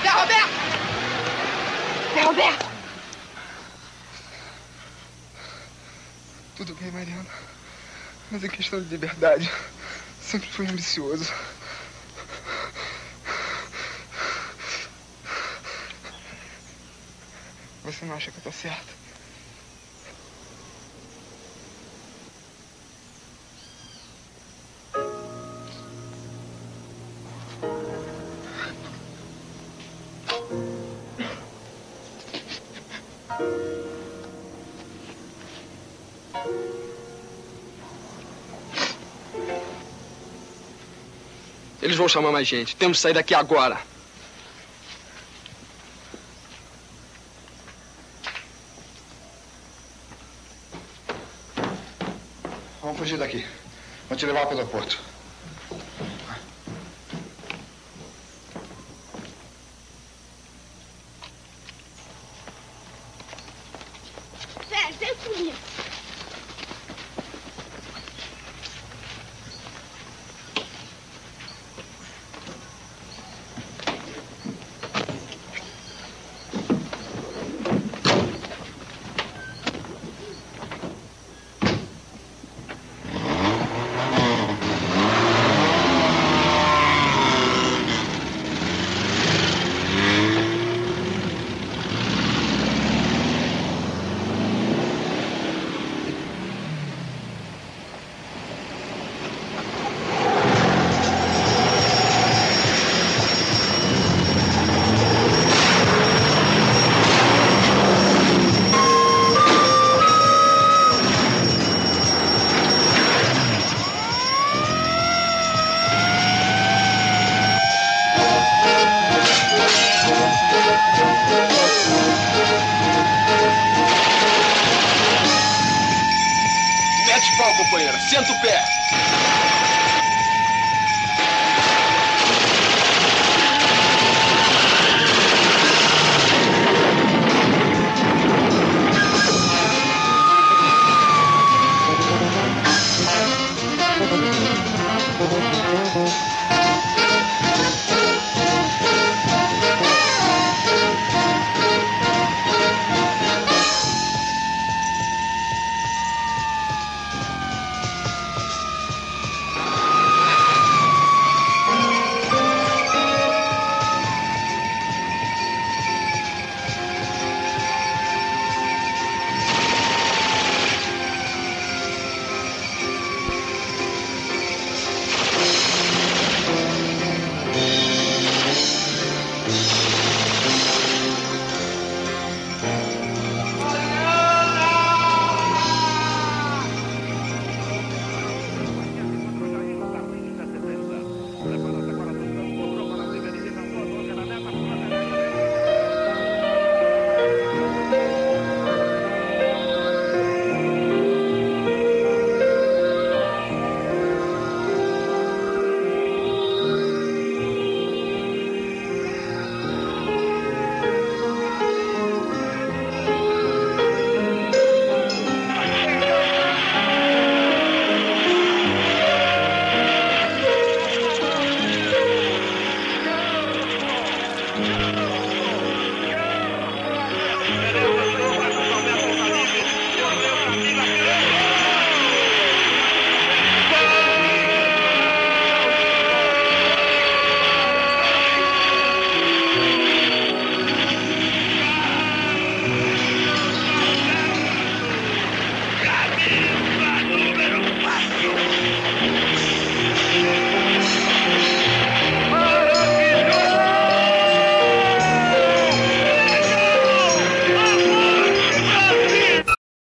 Zé Roberto! Zé Roberto! Tudo bem, Mariana. Mas em questão de liberdade, sempre fui ambicioso. Você não acha que eu tô certo? Eles vão chamar mais gente. Temos que sair daqui agora. Vamos fugir daqui. Vou te levar pelo aeroporto. Zé, vem comigo.